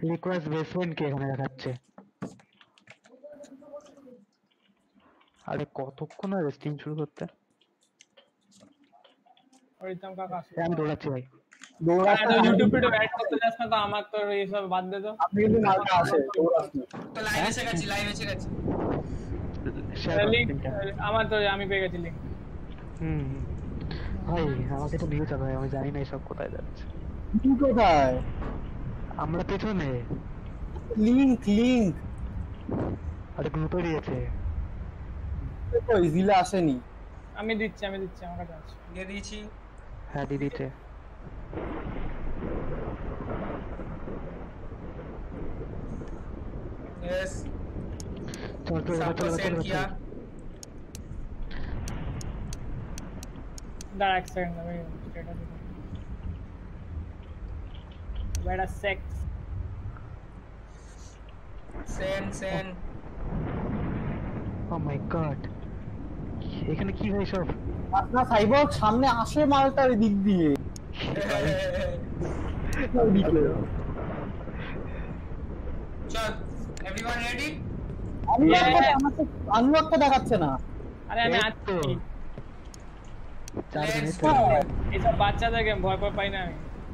Request basement কে এখানে দেখাচ্ছে? আরে কতক্ষণ আর স্ট্রিম শুরু করতে? কাকা আমি দৌড়াচ্ছি ভাই। দৌড়াতে ইউটিউব ভিডিও অ্যাড করতে যাস না তো আমার তো এইসব বাদ দে তো। আপনি কিন্তু মালটা আসে তো লাইভ এসে গেছি লাইভ এসে গেছি। শেয়ার করো লিংক লিংকটা। আমার তো আমি পেয়ে গেছি লিংক হুম হুম। ভাই আমাকে তো নিয়ে যাবে আমি জানি না এসব কোথায় যাচ্ছে। কোথায়? আমরা পেছনে লিংক লিংক আরে গ্রুপে দিয়েছে কই জিলা আসেনি আমি দিচ্ছি আমি দিচ্ছি আমার কাছে আছে দিয়ে দিয়েছি হ্যাঁ দিদিতে यस চল চল এবার सबको চল सेंड চল किया দাঁড়া এক সেকেন্ড আমি স্ট্যাটাস বেড়া সেক্স সেন সেন ও মাই গড এখানে কি হয় সব? আপনার সাইবক সামনে আসে মালটার দিক দিয়ে। দেখাচ্ছে না। আরে আমি আছি। চার মিনিট এসব বাচ্চাদের ভয় ভয় পাই না আমি।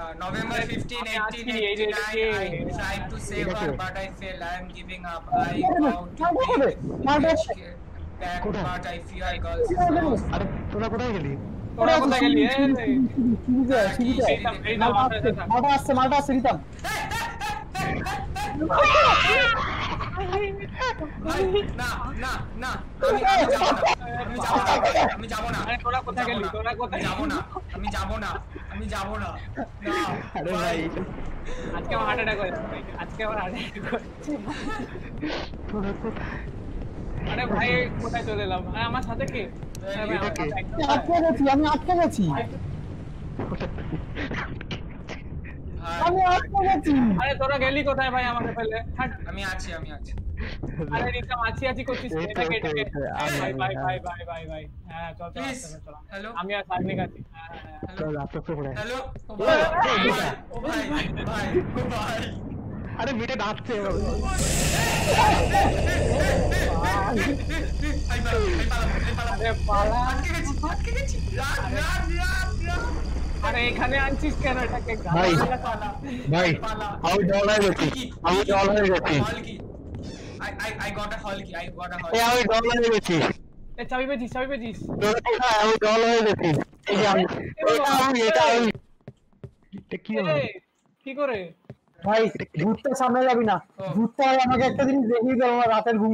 উঠতো। দেখাচ্ছেই না। November 15, আমি 18, আছি, এই যে 89, I এদিকে। tried to save ঠিক her, আছে। but I failed. I am giving up. I মারবে না, vow to মারবে be হবে, মারবে rich হবে। kid. Back, কোথায়? but I fear girls. মারবে না। আরে তোরা কোথায় গেলি তোরা কোথায় গেলি এ সিঁড়িতে, সিঁড়িতে। এইটা এইটা মালটা মাথায় আসছে, থাক আমি- যাব না। আমি যাব না। আমি যাব না। আরে তোরা কোথায় আমি গেলি? যাব না। তোরা কোথায় আমি যাব না। আমি যাব না। আমি যাব না। না, আরে ভাই। আজকে আমার হার্ট অ্যাটাক হয়েছে আজকে আমার হার্ট অ্যাটাক আরে ভাই কোথায় চলে এলাম আরে আমার সাথে কে আটকে গেছি আমি আটকে গেছি আমি আটকে গেছি আরে তোরা গেলি কোথায় ভাই আমাকে ফেলে আমি আছি আমি আছি আরে রিকাম আছি আছি করছিস এই তো, এটাকে এই তো, এটাকে এই তো, আমি, ভাই ভাই ভাই ভাই ভাই ভাই হ্যাঁ চল চল প্লিজ আসতে হবে, চল হ্যালো আমি আর সার্নিক আছি হ্যাঁ, হ্যাঁ, হ্যাঁ। চল আস্তে আস্তে করে হ্যালো ও ভাই ভাই ভাই ভাই আরে মিটে ডাকছে পালা আটকে গেছি আটকে গেছি আরে এখানে আনছিস কেন? এটাকে ভাই। ভাই আমি জল হয়ে গেছি। আমি জল হয়ে গেছি। হল কি? I I I got a hall key. I got এই আমি জল হয়ে গেছি। এ চাবি পেয়েছিস চাবি পেয়েছিস? আমি জল হয়ে গেছি। এই যে আমি এটা আমি এটা আমি। এটা কি হবে কি করে? ভাই ভূতটা সামনে যাবি না। ভূতটা আমাকে একটা জিনিস দেখিয়ে দেবো আমার রাতের ঘুম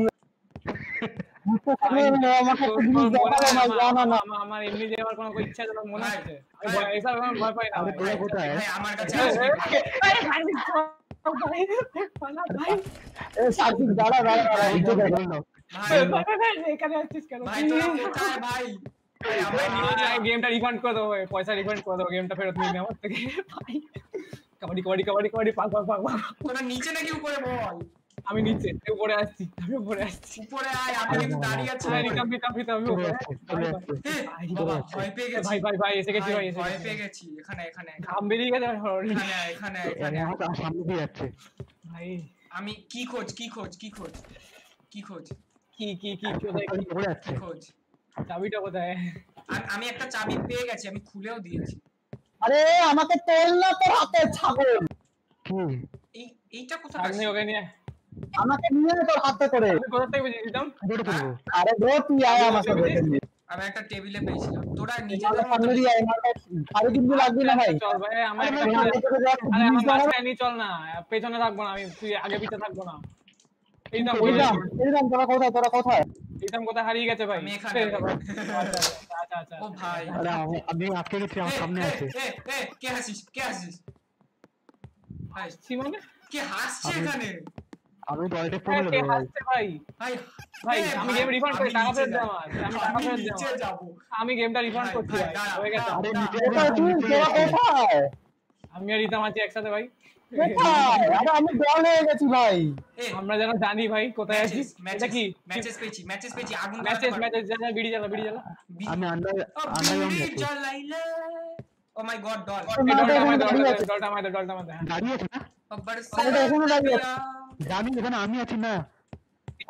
আমার- এমনি কোনো ইচ্ছা মনে। ভয়- পাই না আমার কাছে গেমটা রিফান্ড করে দেবো পয়সা রিফান্ড করে দেবো গেমটা ফেরত নিয়ে আমার থেকে। ভাই। কাবাডি কাবাডি কাবাডি কাবাডি পাক পাক পাক নিচে নাকি উপরে বল? আমি নিচে আমি উপরে আসছি আমি উপরে আসছি। উপরে আয় আমি কিন্তু দাঁড়িয়ে আছি। রিকাম রিকাম রিকাম আমি উপরে ভয় পেয়ে গেছি। ভাই ভাই ভাই এসে গেছি ভাই এসে ভয় পেয়ে গেছি। এখানে এখানে ঘাম বেরিয়ে গেছে এখানে এখানে এখানে। আমার সামনে দিয়ে যাচ্ছে। ভাই। আমি কি খোঁজ কি খোঁজ কি খোঁজ? কি খোঁজ? কি কি কি কোথায় আমি কি খোঁজ? চাবিটা কোথায়? আমি একটা চাবি পেয়ে গেছি আমি খুলেও দিয়েছি। আরে আমাকে তোল না তোর হাতে ছাগল। কি? এই এইটা কোথায় ওকে নিয়ে। আমাকে নিয়ে তোর হাতে করে। কোথা থেকে বুঝিয়ে দিতাম কোথায় আরে গো তুই আয় আমার সাথে আমি একটা টেবিলে পেয়েছিলাম। তোরা নিজেদের সামনে দিয়ে আয় মালটা সাড়ে তিনটে লাগবে না ভাই। চল ভাই আমার আরে একটা ভাই, হাতে করে দেখ, আরে আমার মাঝখানে নিয়ে চল না। পেছনে থাকব না আমি তুই আগে পিছে থাকব না। এইটা এইরাম, এইরাম, তোরা কোথায় তোরা কোথায়? এইটাম কোথায় হারিয়ে গেছে ভাই। আচ্ছা আচ্ছা আচ্ছা। ও ভাই। আমি আমি আটকে গেছি আমার সামনে আছে। কে হাসিস কে হাসিস? আসছি মানে? কে হাসছে এখানে? আমি টয়লেটে হ্যাঁ, পড়ে কে গেলাম ভাই হাসছে ভাই ভাই ভাই, এ আমি game refund করি, আমি টাকা নিচে ফেরত দে যাব। আমার, আমি টাকা ফেরত দে নিচে আমার। যাব আমি গেমটা রিফান্ড ভাই, করছি ভাই, ভাই দাঁড়া, হয়ে গেছে দাঁড়া, আরে দাঁড়া, নিচে দাঁড়া। কোথায় তুই তোরা কোথায় আমি আর রিতাম আছি একসাথে ভাই কোথায় আরে আমি দল হয়ে গেছি ভাই এ, আমরা যেন জানি ভাই কোথায় আছি matches, এটা matches, কি matches পেয়েছি, matches পেয়েছি, আগুন জ্বালাতে ম্যাচেস পারব। ম্যাচেস জ্বালা বিড়ি জ্বালা বিড়ি জ্বালা বি- আমি আন্ডার ও, আন্ডারগ্রাউন্ড বিড়ি আছি জ্বালাইলে। Oh my god, doll. এই ডলটা আমাদের দাঁড়িয়ে ডলটা আছে। ডলটা আমাদের ডলটা আমাদের হ্যাঁ। দাঁড়িয়ে আছে না ও, বরসে আরে এখানে দাঁড়িয়ে আছে। জানি এখানে আমি আছি না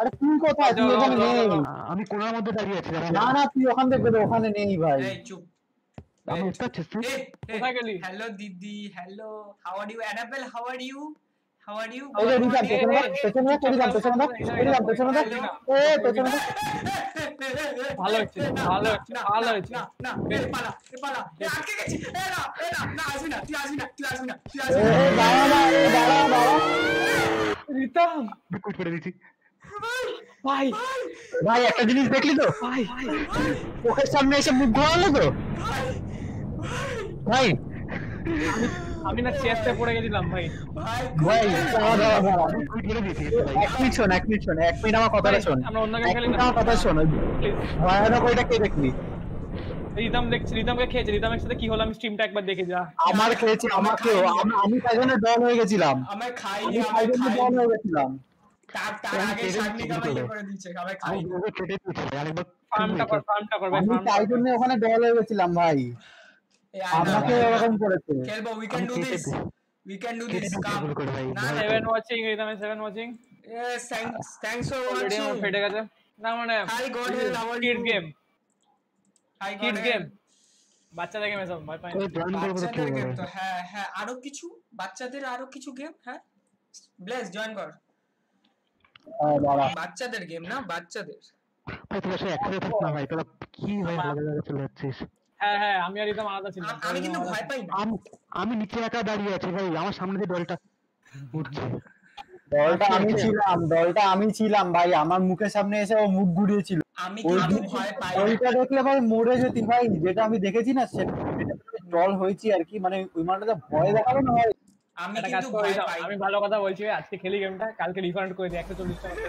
আরে তুই কোথায় তুই যাও, নেই আমি কোনার মধ্যে দাঁড়িয়ে আছি দাঁড়া, না না তুই ওখান থেকে বেরো, ওখানে নেই ভাই এই, চুপ। আমি এ, কোথায় গেলি? hello দিদি, are you? Annabelle, how are you? How are you? ওই যে রিজাম Good পেছনে. দেখ, পেছনে দেখ, রিজাম পেছনে দেখ, রিজাম পেছনে দেখ, এ পেছনে দেখ। ভালো হচ্ছে, ভালো হচ্ছে, না, ভালো না, হচ্ছে। না, না, এ, পালা, এ, পালা, এ, আটকে গেছি, এ, না, এ, না, না, আসবি না, তুই আসবি না, তুই আসবি না, তুই এ, আসবি না। দাঁড়া দাঁড়া দাঁড়া রিতাম বিকুট করে দিয়েছি। ভাই। ভাই একটা জিনিস দেখলি তো? ভাই। চোখের সামনে এসে মুখ ঘোরালো তো? ভাই। আমি না চেয়ারতে পড়ে গেছিলাম ভাই। ভাই, ভাই করে দিয়েছি এক মিনিট শোন এক মিনিট শোন এক মিনিট আমার কথাটা শোন। আমরা অন্য খেলি না। কথা শোন। ভয়ানক ওইটা কে দেখলি? রিতাম দেখছি রিতামকে খেয়েছে রিতামের সাথে কি হলো? আমি স্ট্রিমটা একবার দেখে যা। আমার খেয়েছে আমাকেও আমি- তাই জন্য দল হয়ে গেছিলাম। আমায় খাইনি, আমি। হয়ে গেছিলাম। জন্য ওখানে দল হয়ে গেছিলাম ভাই। আমাকে। এরকম করেছে। খেলব, do কেটে this. দিই। We can do this, Yes, thanks, thanks for watching. মানে are কিড গেম বাচ্চাদের গেম এসব ভয় বাচ্চাদের কি গেম? তো হ্যাঁ হ্যাঁ আরও কিছু? বাচ্চাদের আরও কিছু গেম হ্যাঁ? ব্লেস জয়েন কর। হ্যাঁ, বাচ্চাদের গেম না? বাচ্চাদের। ভাই তোরা সে একসাথে থাক না ভাই। তোরা কি ভাই আলাদা জায়গায় চলে যাচ্ছিস? হ্যাঁ হ্যাঁ আমি আর রিতাম আলাদা ছিলাম। আমি কিন্তু ভয় পাই না। আমি আমি নিচে একা দাঁড়িয়ে আছি ভাই। আমার সামনে দিয়ে দলটা উঠছে। দলটা আমি ছিলাম দলটা আমি ছিলাম ভাই। আমার মুখের সামনে এসে ও মুখ ঘুরিয়েছিল। আমি কিন্তু ভয় পাই ওইটা দেখলে ভাই মরে যেতি ভাই। যেটা আমি দেখেছি না সেটা হয়েছি আর কি। মানে ওই মানটা ভয় দেখাবে না ভাই। আমি কিন্তু ভয় পাই। আমি ভালো কথা বলছি আজকে খেলি গেমটা কালকে রিফান্ড করে দিই টাকা।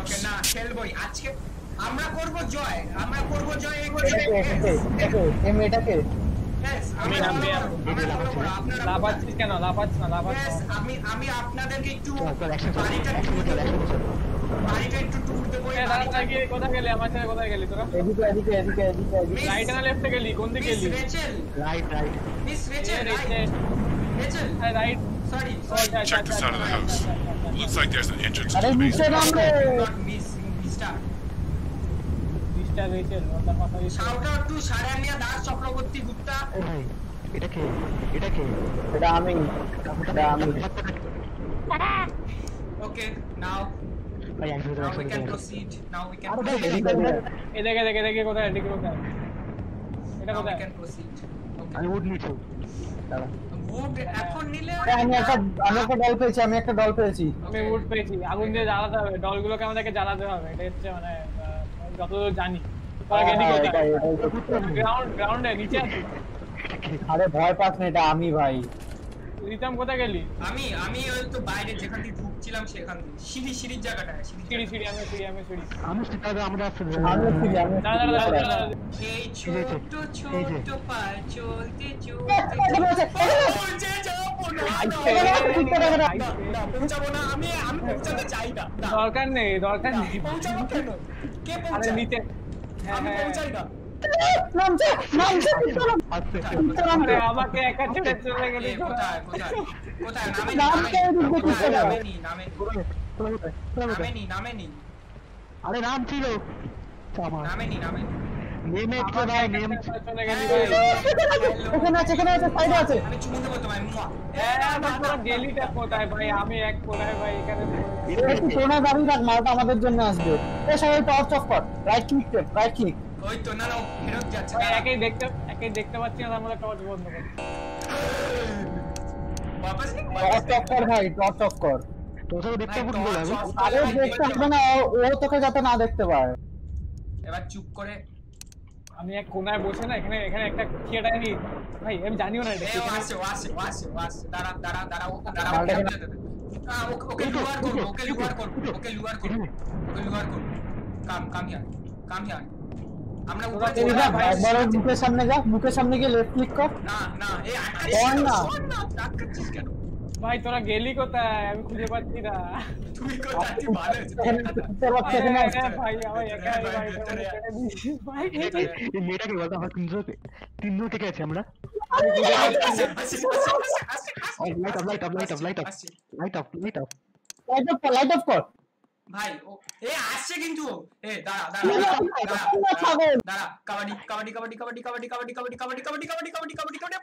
ওকে না খেলবই। আজকে আমরা করব জয়। আমরা করব জয় এই মেয়েটাকে আমি আমরা আমি follow করব, আমরা follow করব, আপনারা লাভ কোথায়? পাচ্ছিস কেন লাভ পাচ্ছিস না? লাভ Yes, পাচ্ছিস না। আমি আমি আপনাদেরকে একটু চল, চল, একসাথে চল, বাড়িটা একসাথে ট্যুর চল, দেবো একসাথে চল। বাড়িটা একটু ট্যুর দেবো এই এ, দাঁড়া, বাড়িটা দাঁড়া, গিয়ে কোথায় গেলি? আমার সাথে কোথায় গেলি তোরা? এদিকে এদিকে এদিকে এদিকে এদিকে। রাইট না লেফটে গেলি? কোন দিকে মিস গেলি? Rachel right right miss Rachel Rachel Rachel right sorry Check the side of the house. Looks like there's an entrance. To আরে the নিচে basement. নামলে not miss mister mister Rachel ওটা কথা shout out to Sarania Das Chakraborty Gupta. ও ভাই এটা কে? এটা কে? এটা আমি। এটা আমি। ওকে নাও ভাই একসাথে now we can proceed now we can আরে ভাই এদিকে এদিকে। এ দেখে দেখে দেখে কোথায় এদিকে কোথায়? এটা কোথায়? ক্যান প্রসিড ওকে উড নিচ্ছি। দাঁড়া। উড এখন নিলে আমি একটা আমি একটা দল পেয়েছি আমি একটা দল পেয়েছি। আমি উড পেয়েছি। আগুন দিয়ে জ্বালাতে হবে। ডলগুলোকে আমাদেরকে জ্বালাতে হবে। এটা হচ্ছে মানে যতদূর জানি হ্যাঁ। গ্রাউন্ড নিচে আছি আরে ভয় পাস না এটা আমি ভাই রিতাম কোথায় গেলি আমি আমি ওই তো বাইরে যেখান থেকে ঢুকছিলাম সেখান থেকে সিঁড়ি সিঁড়ির জায়গাটা সিঁড়ি সিঁড়ি সিঁড়ি আমি সিঁড়ি আমি সিঁড়ি আমি সেটা আমরা আসলে আমি ফিরি আমি দাঁড়া দাঁড়া দাঁড়া দাঁড়া এই ছোট ছোট পা চলতে চলতে দরকার নেই দরকার নেই পৌঁছাবো কেন কে পৌঁছায়? নিচে। হ্যাঁ আমি হ্যাঁ। পৌঁছাই না। নামছে নামছে পিছনে আসছে পিছনে আরে আমাকে একা ছেড়ে চলে গেলি কোথায় কোথায়? কোথায়? নামেনি নাম কোথায়? কোথায়? নামেনি নামেনি আরে নাম ছিল। নামে নেমে একটু আমাকে ভাই একা নেম ছেড়ে চলে গেলি হ্যাঁ, ভাই এখানে আছে এখানে আছে সাইডে আছে আমি চুমু দেবো তোমায় মুয়া হ্যাঁ, আমার পুরো গেলিটা কোথায় ভাই আমি এক কোথায় ভাই এখানে একটু সোনা দাঁড়িয়ে থাক মালটা আমাদের জন্য আসবে এ সবাই টর্চ অফ কর রাইট ক্লিক রাইট ক্লিক ওই তো না না ও ফেরত যাচ্ছে ভাই দাঁড়া। একেই দেখতে একেই দেখতে পাচ্ছি না তার মধ্যে টর্চ বন্ধ কর वापस नहीं টর্চ অফ কর ভাই টর্চ অফ কর তোকে দেখতে ভাই, পাবো torch আমি off আরে করলে ভাই দেখতে দেখতে হবে না ও- ও তোকে যাতে না দেখতে পায় এবার চুপ করে আমি এক কোনায় বসে না এখানে এখানে একটা থিয়েটার নি ভাই আমি জানিও না এটা ও আসছে ও আসছে ও আসছে ও আসছে দাঁড়া দাঁড়া দাঁড়া ও দাঁড়া ওকে ওকে ওকে লুয়ার করব ওকে লুয়ার করব ওকে লুয়ার করব ওকে লুয়ার করব কাম কাম হিয়ার কাম হিয়ার আমরা উপরে চলে যা, যাব। একবার মুখের সামনে যা মুখের সামনে গিয়ে লেফট ক্লিক কর। না না এই শোন না। না আটকাচ্ছিস কেন? ভাই তোরা গেলি কোথায় আমি খুঁজে পাচ্ছি না তুই কোথায় তুই তোর বাচ্চা ভাই আমার একা ভাই ভাই এই মেয়েটাকে বলতো আমার তিনজন তিনজন থেকে আছে আমরা। Light off light off light off light off আসছে। Light off light off light off কর লাইট অফ কর ভাই ও এ আসছে কিন্তু। এ দাঁড়া দাঁড়া দাঁড়া। দাঁড়া কাবাডি কাবাডি কাবাডি কাবাডি কাবাডি কাবাডি কাবাডি কাবাডি কাবাডি কাবাডি কাবাডি কাবাডি কাবাডি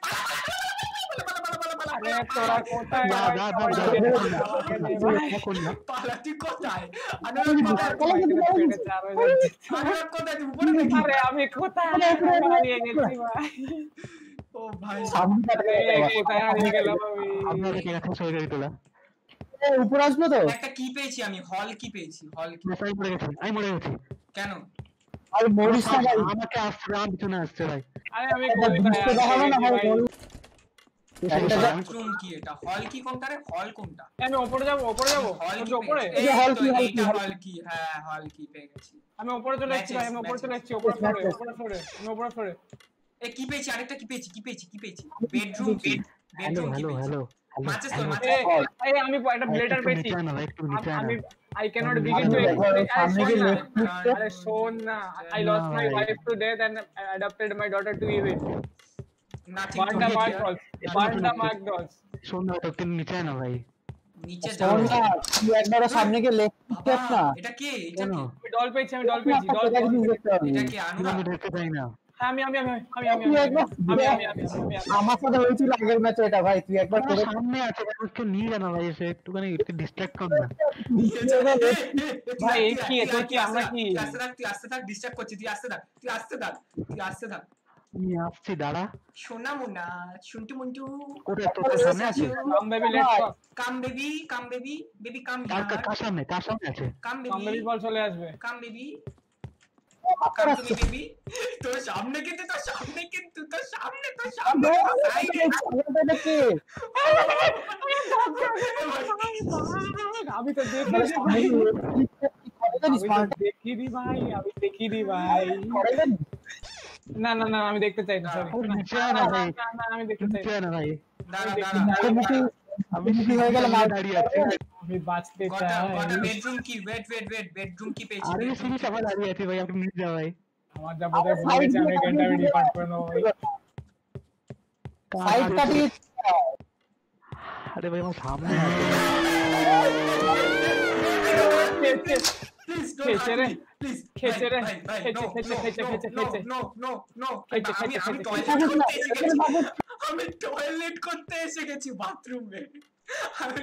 ও ভাই কোথায় উপর আসবে তো একটা কি পেয়েছি আমি হল কি পেয়েছি হল কি আমি মরে গেছি আমি মরে গেছি কেন আর মরিস না। ভাই আমাকে আসছে আমার ভাই আরে আমি আমি ওপরে যাব ওপরে যাব? হল কি ওপরে? এইটা হল কি। হ্যাঁ হল কি পেয়ে গেছি। আমি ওপরে চলে আমি ওপরে চলে এসেছি ওপরে ফ্লোরে ওপরে ফ্লোরে আমি ওপরে ফ্লোরে এ। কি পেয়েছি? আরেকটা কি পেয়েছি? কি পেয়েছি? কি পেয়েছি? Bedroom bed hello bedroom hello hello matches তো, মাচেস। এই এই আমি একটা ব্লেডার একটু পেয়েছি। নিচে আনো ভাই একটু নিচে আমি আই ক্যানট বিগিন টু সামনে গিয়ে left আরে শোন না। আই লস্ট মাই ভাই। Wife to death and adopted my daughter to nothing burn the mark dolls burn the শোন না তো নিচে আনো ভাই। নিচে যাও। না তুই একবার সামনে গিয়ে লেফট ক্লিক না এটা কে? এটা কেন? ডল পেয়েছি আমি ডল পেয়েছি ডল সেটা কিছু দেখতে পাবি। এটা কে আনুরা? আমি দেখতে পাই না। হ্যাঁ, আমি আমি আমি আমি আমি আমি আমি আমি আমি আমি আমি আমার সাথে হয়েছিল আগের ম্যাচে এটা ভাই তুই একবার করে সামনে আছে ভাই নিয়ে জানা ভাই এসে একটুখানি একটু ডিস্ট্রাক্ট কর না। ভাই, এই কি, তুই কি, আমরা কি? আস্তে থাক তুই আস্তে থাক ডিস্টার্ব করছিস তুই আস্তে থাক তুই আস্তে থাক তুই আস্তে থাক। আমি আসছি দাঁড়া। সোনা মুনা শুনটু মুন্টু। কোথায়? তোর সামনে আছে। Come baby let's go come baby come baby baby come কার কার- সামনে? কার সামনে আছে? Come baby. Come baby baby বল চলে আসবে। Come baby. Come to baby তোর সামনে কিন্তু তোর সামনে কিন্তু তোর সামনে তোর সামনে সাইডে আমি তো দেখি দেখি নি ভাই আমি দেখি নি ভাই? না না না আমি দেখতে চাই না না না আমি দেখতে চাই না ভাই না না না আমি কি হয়ে গেল মা দাঁড়িয়ে আছে আমি বাঁচতে চাই বেডরুম কি ওয়েট ওয়েট ওয়েট বেডরুম কি পেয়েছি আরে সিরিজ সবাই দাঁড়িয়ে আছে ভাই আপনি মিট যা ভাই আমার যা বোধ ভুলে যাবে ঘন্টা ভিডিও ডিপার্ট করে ভাই সাইড কাটি अरे भाई हम सामने আমি টয়লেট করতে এসে গেছি বাথরুমে আমি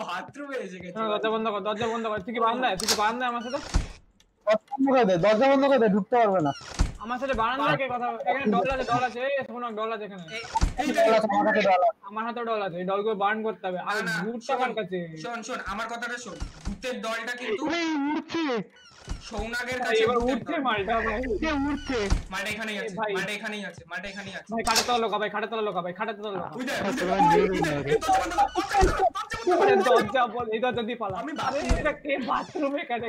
বাথরুমে এসে গেছি দরজা বন্ধ কর দরজা বন্ধ কর। তুই কি বান্ধা তুই কি বান্ধা আমার সাথে? দরজা বন্ধ করে দে দরজা বন্ধ করে দে ঢুকতে পারবে না। আমার সাথে কথা এখানে ডল আছে ডল আছে ডল আছে এখানে। আমার হাতে ডল আছে বার্ন করতে হবে। আর আমার কাছে। শোন আমার কথাটা ভূতের কিন্তু সৌনাগের কাছে মালটা ভাই। মালটা এখানেই আছে মালটা এখানেই আছে মালটা এখানেই আছে। ভাই খাটে ভাই খাটে আমি বাথরুমে কাটে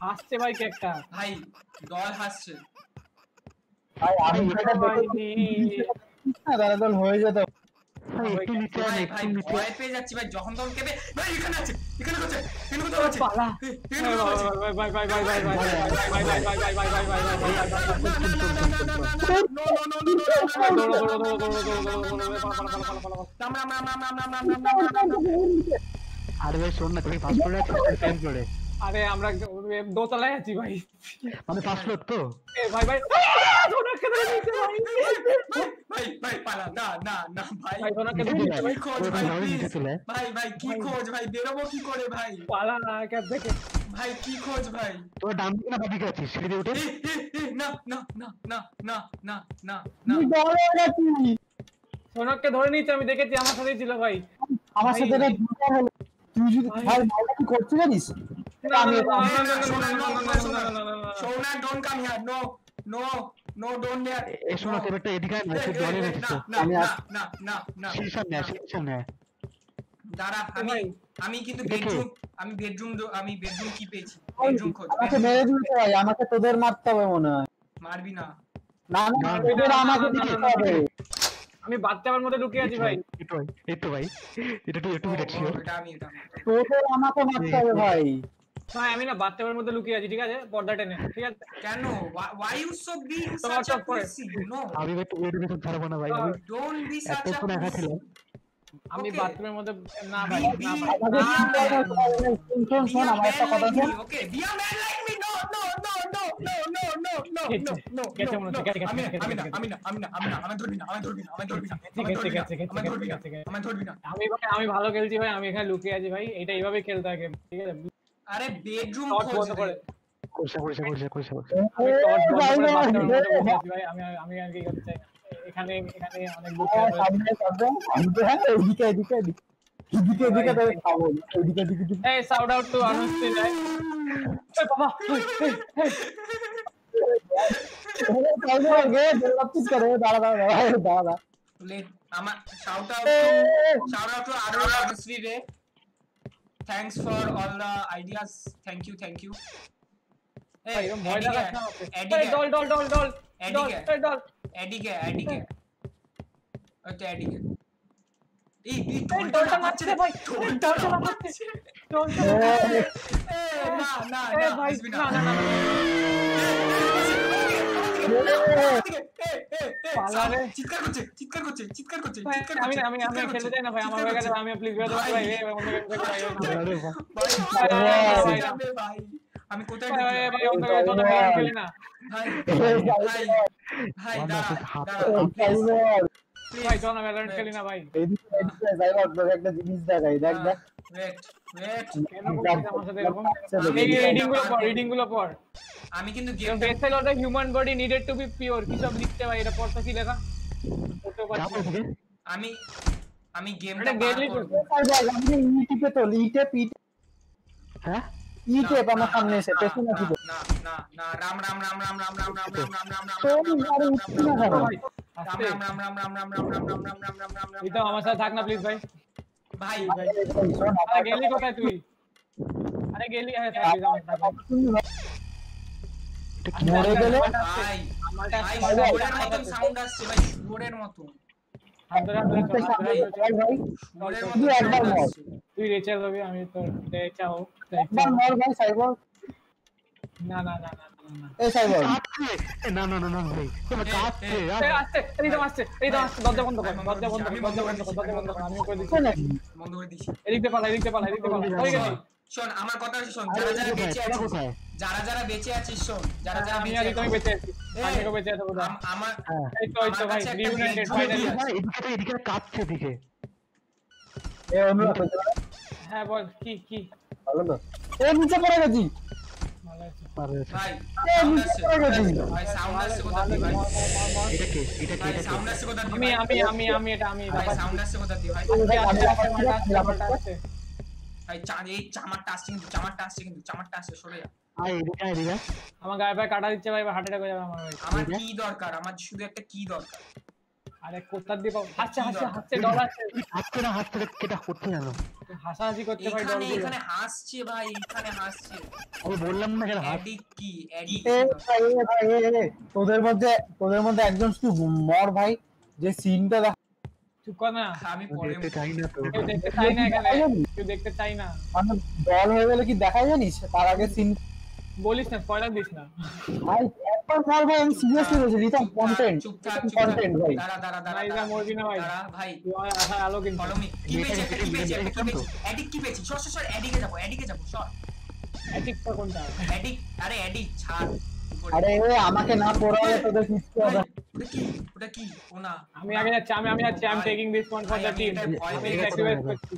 হাসছে ভাই কে একটা ভাই দল হাসছে ভাই আমি দেখে না দাদা দল হয়ে যেত ভাই একটু নিচে আন ভাই একটু ভাই নিচে পেয়ে যাচ্ছি ভাই যখন তখন কেঁপে ভাই এখানে আছে এখানে কোথায় এখানে কোথাও আছে এখানে কোথাও আছে ভাই ভাই ভাই ভাই ভাই ভাই ভাই ভাই ভাই ভাই ভাই ভাই ভাই ভাই ভাই ভাই ভাই রাম আরে ভাই না আরে আমরা দোতলায় আছি ভাই। মানে ফার্স্ট ফ্লোর তো? এ ভাই ভাই সোনাকে ধরে নিয়েছে ভাই। ভাই ভাই পালা না না না ভাই। ভাই সোনাকে ধরে কি ভাই। খোঁজ ভাই ভাই, নিচে কি খোঁজ ভাই বেরোবো কি করে ভাই? পালা না থেকে ভাই কি খোঁজ ভাই? তোর ডান দিকে না বাদিকে আছিস? সিঁড়ি উঠে। না না না না না না না না। তুই ডল গেছিস। সোনাকে ধরে নিয়েছে আমি দেখেছি আমার সাথেই ছিল ভাই। আমার সাথে তুই যদি কি করতে জানিস আমি নো নো নো কিন্তু আমি বেডরুম আমি বেডরুম কি পেয়েছি বেডরুম আমাকে ভাই আমাকে তোদের মারতে হবে মনে হয় মারবি না না না আমাকে দিতে হবে আমি বাথটাবের মধ্যে লুকিয়ে আছি ভাই। এই তো ভাই এটা টু টু এটা ছিল তোকে আমাকে মারতে হবে ভাই। ভাই আমি না বাথটাবের মধ্যে লুকিয়ে আছি ঠিক আছে? পর্দা টেনে ঠিক আছে? কেন? Why you so be such a pussy no আমি ভাই এর ভিতর ধরব না ভাই oh, don't be such a pussy আমি বাথরুমের মধ্যে না ভাই না ভাই শুন শুন শুন আমার একটা কথা শুন okay be a man like me no, no, no, আমি ভালো খেলছি ভাই আমি এখানে লুকিয়ে আছি ভাই এটা এইভাবে খেলতে হয় ঠিক আছে? আরে বেডরুম খোঁজ করে। কোষা কোষা আমি আমি আমি এখানে অনেক খাব shout out to shout out to Arora Visvive. Thanks for all the ideas. Thank you, thank you. Hey, Eddie, Eddie, doll, doll, doll, doll, Eddie, doll, Eddie, Eddie, Eddie, okay, Eddie. মারছে ভাই না ভাই আমি আমার আমি কোথায় খেলি না ভাই please, চল না ভ্যালোরেন্ট খেলি না ভাই এদিকে এদিকে সাইবর, তোকে একটা জিনিস দেখাই দেখ দেখ wait wait কেন করছিস আমার সাথে এরকম আমি এই রিডিংগুলো পড় রিডিংগুলো পড় আমি কিন্তু The game vessel of the human body needed to be pure কি সব লিখতে ভাই এটা পড়তে কি লেখা পড়তে চাপ পারছি না। এদিকে আমি আমি গেমটা এটা পার গেলি তো। করব সাইবর, আমাকে ই টিপে তোল ই টেপ ই হ্যাঁ ই টেপ আমার সামনে এসে পেছনে টিপে না না না রাম রাম রাম রাম রাম রাম রাম রাম রাম রাম রাম তোর প্রীতম আমার সাথে থাক না প্লিজ ভাই ভাই ভাই গেলি কোথায় তুই আরে গেলি ভাই মোড়ের মতন সাউন্ড তুই রেচা যাবি আমি তোর রেচা হোক না না না না না না এই সাইবর কাঁপছে এ, না না না না ভাই তোমার এ, কাঁপছে এ, আর- এই আসছে রিতম আসছে রিতম আসছে দরজা বন্ধ কর দরজা বন্ধ কর দরজা বন্ধ কর দরজা বন্ধ কর আমি করে দিচ্ছি বন্ধ করে দিছি। এদিক দিয়ে পালা এদিক দিয়ে পালা এদিক দিয়ে পালা হয়ে গেছে। শোন আমার কথা হচ্ছে শোন যারা যারা বেঁচে আছিস? যারা যারা বেঁচে আছিস শোন যারা যারা আমি বেঁচে আর বেঁচে আছি বেঁচে আমার হ্যাঁ। এই তো এই তো ভাই রিউনাইটেড ফাইনালি ভাই, এদিকে এদিকে কাঁপছে এদিকে। এ অনুরাগ। হ্যাঁ বল কি কি? ভালো তো। এ নিচে পড়ে গেছি। আমার গায়ে পায়ে কাটা দিচ্ছে ভাই হার্ট হয়ে আমার। কি দরকার আমার শুধু একটা কি দরকার আরে কোথার দিয়ে পাবো? হাসছে হাসছে হাসছে ডল আসছে হাসছে। না হাসছে কেটা জানো হাসাহাসি করতে ভাই ডল এখানে এখানে হাসছে ভাই এখানে হাসছে। আমি বললাম না কেন হাস কি? তোদের মধ্যে তোদের মধ্যে একজন শুধু মর ভাই যে সিনটা দেখ চুপ কর না। আমি পরে দেখতে চাই না তো কেউ দেখতে চাই না এখানে। কেউ দেখতে চাই না। মানে দল হয়ে গেলে কি দেখা জানিস? তার আগে সিন বলিস না স্পয়লার দিস না? ভাই ভাই আমি সিরিয়াসলি বলছি রিতম কন্টেন্ট চুপ থাক কন্টেন্ট ভাই। দাঁড়া দাঁড়া দাঁড়া এটা মরবি না ভাই। দাঁড়া ভাই। তুই আলো কিন্তু ফলো মি কি পেয়েছি কি পেয়েছি এডিক কি পেয়েছি? সর সর সর এডিকে যাব এডিকে যাব সর অ্যাটিকটা কোনটা? এডিক আরে এডিক ছাড়। আরে আমাকে না পড়ালে তোদের হবে? ওটা কি? ওটা কি? ও না আমি আগে যাচ্ছি আমি আমি যাচ্ছি I am taking this one for the team আমি স্যাক্রিফাইস করছি।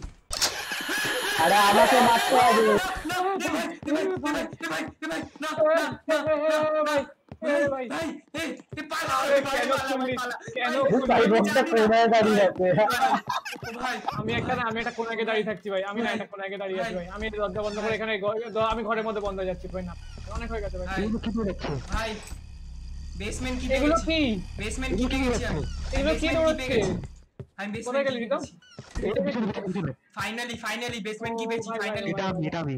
আরে আমাকে মারতে হবে। ভাই ভাই এ ভাই এ ভাই এ ভাই না না না ভাই ভাই ভাই এই এ পালা আরে ভাই কেন পালা খুললি? পালা কেন ভাই বলতে কোনায় দাঁড়িয়ে আছে ভাই আমি একটা না আমি একটা কোনাকে দাঁড়িয়ে থাকছি ভাই। আমি না একটা কোনাকে দাঁড়িয়ে আছি ভাই। আমি দরজা বন্ধ করে এখানে আমি ঘরের মধ্যে বন্ধ যাচ্ছি ভাই। না অনেক হয়ে গেছে ভাই। ভাই কি দেখছে ভাই বেসমেন্ট কি? এগুলো কি বেসমেন্ট কি এগুলো কি আমি বেসমেন্ট গেলি ফাইনালি ফাইনালি বেসমেন্ট কি পেয়েছি ফাইনালি এটা আমি এটা আমি।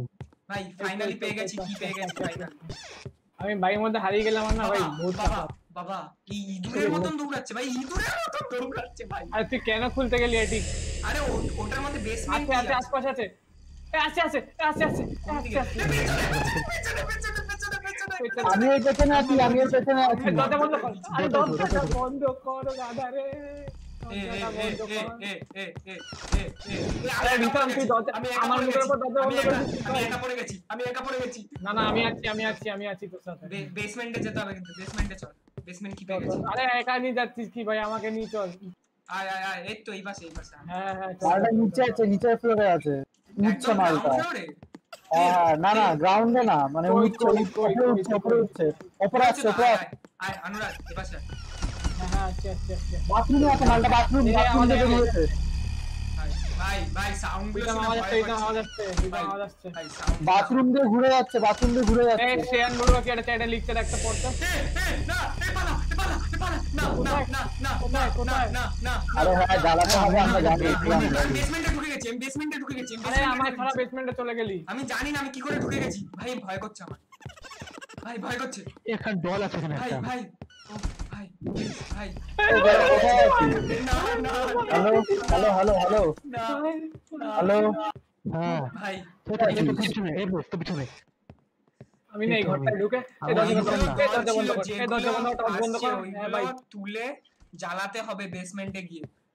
ভাই ফাইনালি পেয়ে গেছি কি পেয়ে গেছি ফাইনালি আমি বাড়ির মধ্যে হারিয়ে গেলাম না ভাই বহুত বাবা বাবা এই ইঁদুরের মতন দৌড়াচ্ছে ভাই ইঁদুরের মতন দৌড়াচ্ছে ভাই। আরে তুই কেন খুলতে গেলি এটি? আরে ওটার মধ্যে বেসমেন্ট আছে আছে আশপাশে আছে। এ, আছে আছে আছে আছে। আমি ওই পেছনে আছি আমি ওই পেছনে আছি। দরজা বন্ধ কর। আরে দরজাটা বন্ধ কর দাদা রে। দরজাটা বন্ধ কর আরে বিক্রম, তুই দরজা- আমার মুখের উপর দরজা বন্ধ করে দিচ্ছিস, আমি ভাই। একা পড়ে গেছি আমি একা পড়ে গেছি না না আমি আছি আমি আছি আমি আছি তোর সাথে বেসমেন্টে যেতে হবে কিন্তু বেসমেন্টে চল বেসমেন্ট কি পেয়ে গেছি আরে একা নিয়ে যাচ্ছিস কি ভাই আমাকে নিয়ে চল আয় আয় আয় এই তো এই পাশে এই পাশে হ্যাঁ হ্যাঁ মালটা নিচে আছে নিচের ফ্লোরে আছে উঠছে মালটা? হ্যাঁ না না গ্রাউন্ডে না মানে উঠছে উপরে উঠছে উপরে আসছে উপরে আয়, অনুরাগ এই পাশে। হ্যাঁ হ্যাঁ আচ্ছা আচ্ছা আচ্ছা বাথরুমে আছে মালটা বাথরুম বাথরুম থেকে এখানে। ভাই, ভাই ভাই সাউন্ডগুলো আওয়াজ আসছে আওয়াজ আসছে আওয়াজ আসছে বাথরুম দিয়ে ঘুরে যাচ্ছে বাথরুম দিয়ে ঘুরে এই যাচ্ছে শ্রেয়ান কি একটা চ্যাটে লিখছে একটা পড়তে এ, এ, না, এ পালা, এ পালা, এ পালা, না, না, না, না, না, না, না, না, আরে জ্বালাতে হবে আমরা জানি আমি বেসমেন্টে ঢুকে গেছি আমি বেসমেন্টে ঢুকে গেছি আরে আমার ঢুকে বেসমেন্টে চলে গেলি। আমি জানি না আমি কি করে ঢুকে গেছি। ভাই ভয় করছে আমার। ভাই ভয় করছে। এখানে ডল আছে এখানে ভাই ভাই hello hello hello hello hello হ্যাঁ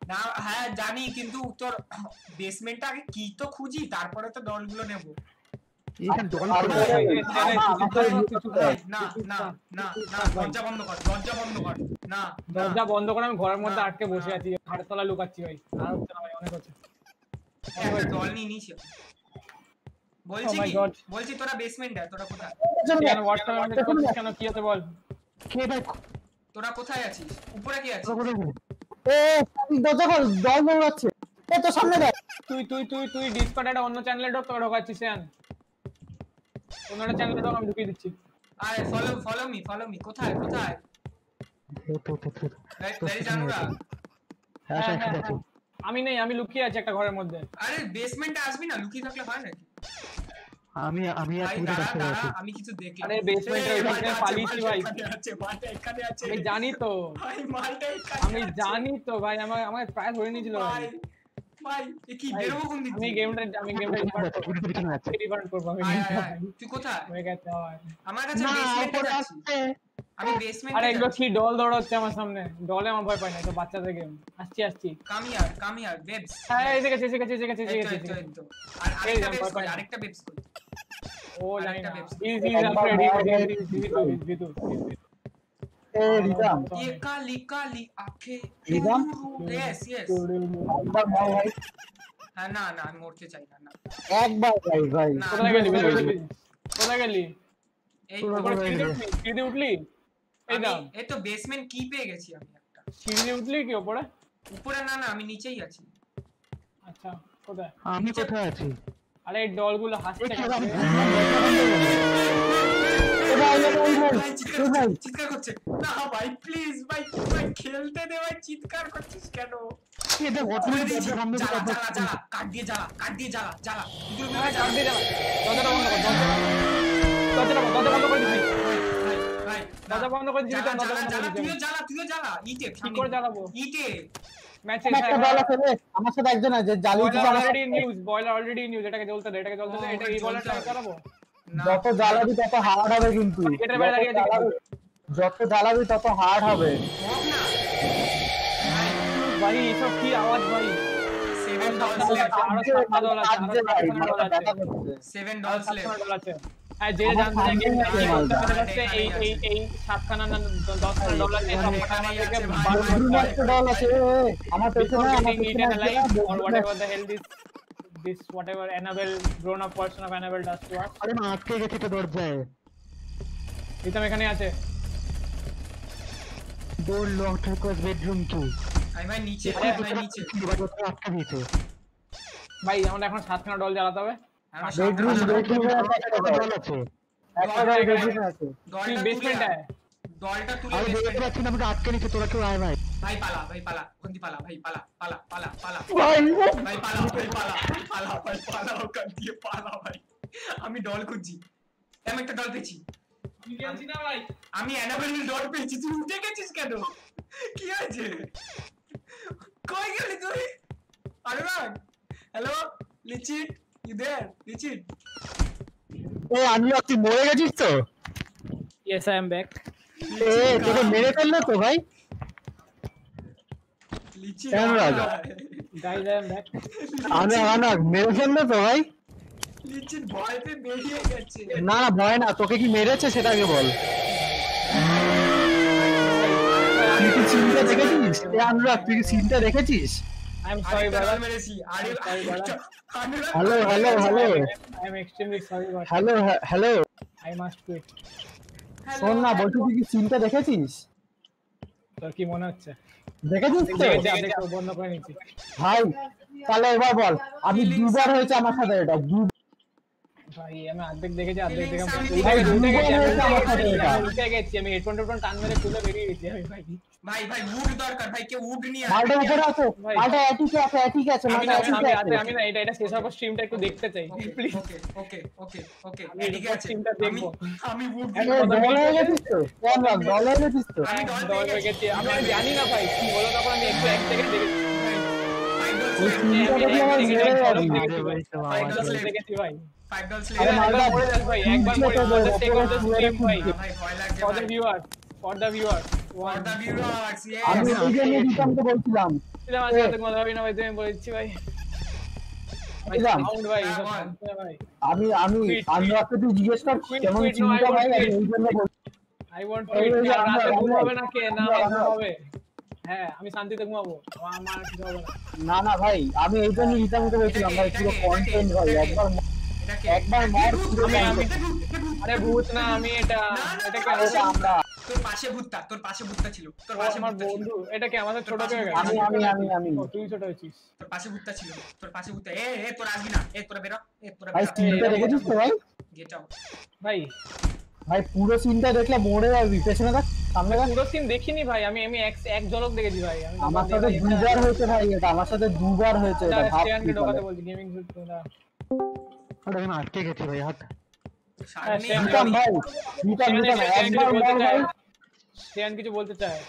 হ্যাঁ হ্যাঁ জানি কিন্তু তোর বেসমেন্টটা আগে কি তো খুঁজি তারপরে তো দলগুলো নেব না দরজা বন্ধ কর দরজা বন্ধ কর না দরজা বন্ধ করে আমি ঘরের মধ্যে আটকে বসে আছি লুকাচ্ছি ভাই। আর হচ্ছে না ভাই অনেক হচ্ছে। একটা দল নিয়ে নিয়েছি বলছি কি? বলছি তোরা বেসমেন্টে তোরা কোথায়? কেন হোয়াটসঅ্যাপে মেসেজ করছিস কেন? কি হতে বল? কে ভাই তোরা কোথায় আছিস? উপরে কি আছিস? কোথায় দরজা খোল দল দৌড়াচ্ছে এ তো সামনে দেখ। তুই তুই তুই তুই ডিসকর্ড একটা অন্য চ্যানেলে ঢোক তোকে ঢোকাচ্ছিস শ্যান অন্য একটা চ্যানেলে ঢোক আমি ঢুকিয়ে দিচ্ছি। আরে follow follow me follow me কোথায় কোথায়? আমি নেই আমি লুকিয়ে আছি একটা ঘরের মধ্যে। আরে বেসমেন্টে আসবি না? লুকিয়ে থাকলে হয় নাকি? আমি আমি আর আমি কিছু দেখলাম। আরে পালিয়েছি ভাই। আছে, মালটা এখানে আছে। আমি জানি তো। ভাই মালটা এখানে আমি জানি তো ভাই আমার আমার প্রায় ধরে নিয়েছিল ভাই ভাই এ কি বেরোবো কোন দিক আমি গেমটা আমি গেমটা রিভার্ট আচ্ছা, তুমি তো পিছনে আছো। রিভার্ট করব আমি আয়, আয়, আয়। তুই কোথায় হয়ে গেছে আমার। আমার কাছে বেসমেন্টে উপরে আমি বেসমেন্টে আরে এগুলো কি ডল দৌড়াচ্ছে আমার সামনে ডলে আমার ভয় পাই না তো বাচ্চাদের গেম আসছি আসছি কাম কাম হ্যাঁ এই এই এই। আর আরেকটা না। আরেকটা কই ও জানি না। ইজ ইজ ইজ রিদাম ये काली काली आंखें রিদাম यस यस একবার মর ভাই হ্যাঁ না না আমি মরতে চাই না না একবার ভাই ভাই না, কোথায় গেলি কোথায় গেলি কোথায় গেলি এই তোরা তো উপরে কোথায় সিঁড়ি গেলি? উঠলি সিঁড়ি উঠলি এই আমি- দাম এই তো বেসমেন্ট কি পেয়ে গেছি আমি একটা সিঁড়ি উঠলি কি উপরে উপরে না না আমি নিচেই আছি আচ্ছা কোথায় আমি কোথায় আছি আরে এই ডলগুলো হাসছে চিৎকার করছে, না ভাই প্লিজ ভাই ভাই খেলতে দে ভাই চিৎকার করছিস কেন এটা খুলে দিয়েছি। বন্ধ করে জ্বালা দাও। জ্বালা জ্বালা কাট দিয়ে জ্বালা কাট দিয়ে জ্বালা জ্বালা এগুলো মেরে জ্বালা। দরজাটা বন্ধ কর দরজাটা দরজা বন্ধ করে দিবি ভাই, ভাই, দরজা বন্ধ করে দিবি তো, দরজা বন্ধ করে দিবি। তুইও জ্বালা তুইও জ্বালা ইটে কি করে জ্বালাবো ইটে আমার সাথে একজন আছে already news boiler already news এটাকে জ্বলতে দে এটাকে জ্বলতে দে এটা এই করাবো যত জ্বালাবি তত হার্ড হবে কিন্তু। যত জ্বালাবি- তত হার্ড হবে। ভাই এসব কি আওয়াজ ভাই? আমার পেছনে this whatever Annabelle grown up version of Annabelle does to us. আরে না আটকে গেছে তো দরজায়। প্রীতম এখানে আছে। ডোর লকড রিকোয়েস্ট বেডরুম কি আমি ভাই নিচে ভাই নিচে। আটকে দিয়েছে ভাই আমাদের এখন সাতখানা ডল জ্বালাতে হবে। আমার bedroom এ আছে। একটা ডল। আছে আছে। দলটা তুলে বেসমেন্টে। দলটা তুলে আমি basement- পাচ্ছি না আটকে নিচ্ছে তোরা কেউ আয় ভাই ভাই পালা ভাই পালা কোনটি পালা ভাই পালা পালা পালা পালা ভাই, ভাই পালা ভাই পালা ভাই পালা ভাই পালা ওখান দিয়ে পালা ভাই আমি ডল খুঁজছি আমি একটা ডল পেয়েছি আমি অ্যানাবেল ডল পেয়েছি তুই উঠে গেছিস কেন কি হয়েছে কই গেলি তুই অনুরাগ হ্যালো লিচিট ইউ দেয়ার লিচিট এই আনলক তুই মরে গেছিস তো? ইয়েস আই এম ব্যাক এ তোকে মেরে ফেলল তো ভাই? এম ব্যাক আমি আনাক মেরে ফেলল তো ভাই। লিচিট ভয় পেয়ে বেরিয়ে গেছে। না না ভয় না তোকে কি মেরেছে সেটা আগে বল। তুই কি সিনটা দেখেছিস? এ অনুরাগ তুই কি সিনটা দেখেছিস? Hello hello hello. I am extremely sorry but hello hello. I must quit শোন না বলছি তুই কি সিনটা দেখেছিস? তোর কি মনে হচ্ছে? দেখেছিস তো? ভাই তাহলে এবার বল আমি দুবার হয়েছে আমার সাথে এটা ভাই আমি অর্ধেক দেখেছি অর্ধেক দেখে Feelings আমি উঠে গেছি, আমি দুবার হয়েছে আমার সাথে উঠে গেছি, আমি হেডফোন টেডফোন টান মেরে খুলে বেরিয়ে গেছি আমি ভাই। ভাই ভাই উড দরকার ভাই কেউ উড নিয়ে মালটা উপরে আছে মালটা এটিকে আছে এটিকে আছে মালটা এটিকে আছে আমি না এটা এটা শেষ হওয়ার স্ট্রিমটা একটু দেখতে চাই ওকে প্লিজ ওকে ওকে ওকে ওকে আমি আছে। team দেখব। আমি উড আরে হয়ে গেছিস তো? কোন রাখ হয়ে গেছিস তো? আমি ডল হয়ে গেছি। আমি জানি না ভাই কি বলো তখন আমি একটু এক সেকেন্ড দেখেছি। আমি আমি হ্যাঁ, আমি তুই জিজ্ঞেস কর Quit, কেমন চিন্তা ভাই আমি. এই জন্য বলছি আই ওয়ান্ট টু হবে না কে না হবে হ্যাঁ আমি শান্তিতে ঘুমাবো। আমার আমার কিছু হবে না। না না ভাই আমি এই জন্য রিটার্নকে বলছিলাম ভাই পুরো কন্টেন্ট ভাই একবার একবার মার পুরো আমি আমি আরে ভূত না আমি এটা এটা না, কি এটা আমরা তোর পাশে ভূতটা তোর পাশে ভূতটা ছিল তোর পাশে আমার বন্ধু এটা কি আমাদের ছোট হয়ে আমি গেছে? আমি আমি আমি ও, তুই ছোট হয়েছিস। তোর পাশে ভূতটা ছিল তোর পাশে ভূতটা এ এ তোর আসবি না এ তোরা বেরো এ তোরা ভাই সিনটা দেখেছিস তো ভাই? Get out. ভাই। ভাই পুরো সিনটা দেখলে মরে যাবি পেছনে দেখ সামনে পুরো সিন দেখিনি ভাই আমি আমি এক এক ঝলক দেখেছি ভাই আমি আমার সাথে দুবার হয়েছে ভাই এটা আমার সাথে দুবার হয়েছে এটা ভাব স্ট্যান্ড কি ঢোকাতে বলে। বলছি গেমিং সুট তোমরা আরে আমি আটকে গেছি ভাই হাত সামনে হ্যাঁ, রিটার্ন ভাই রিটার্ন রিটার্ন একবার মর ভাই। স্ট্যান্ড কিছু বলতে চায়।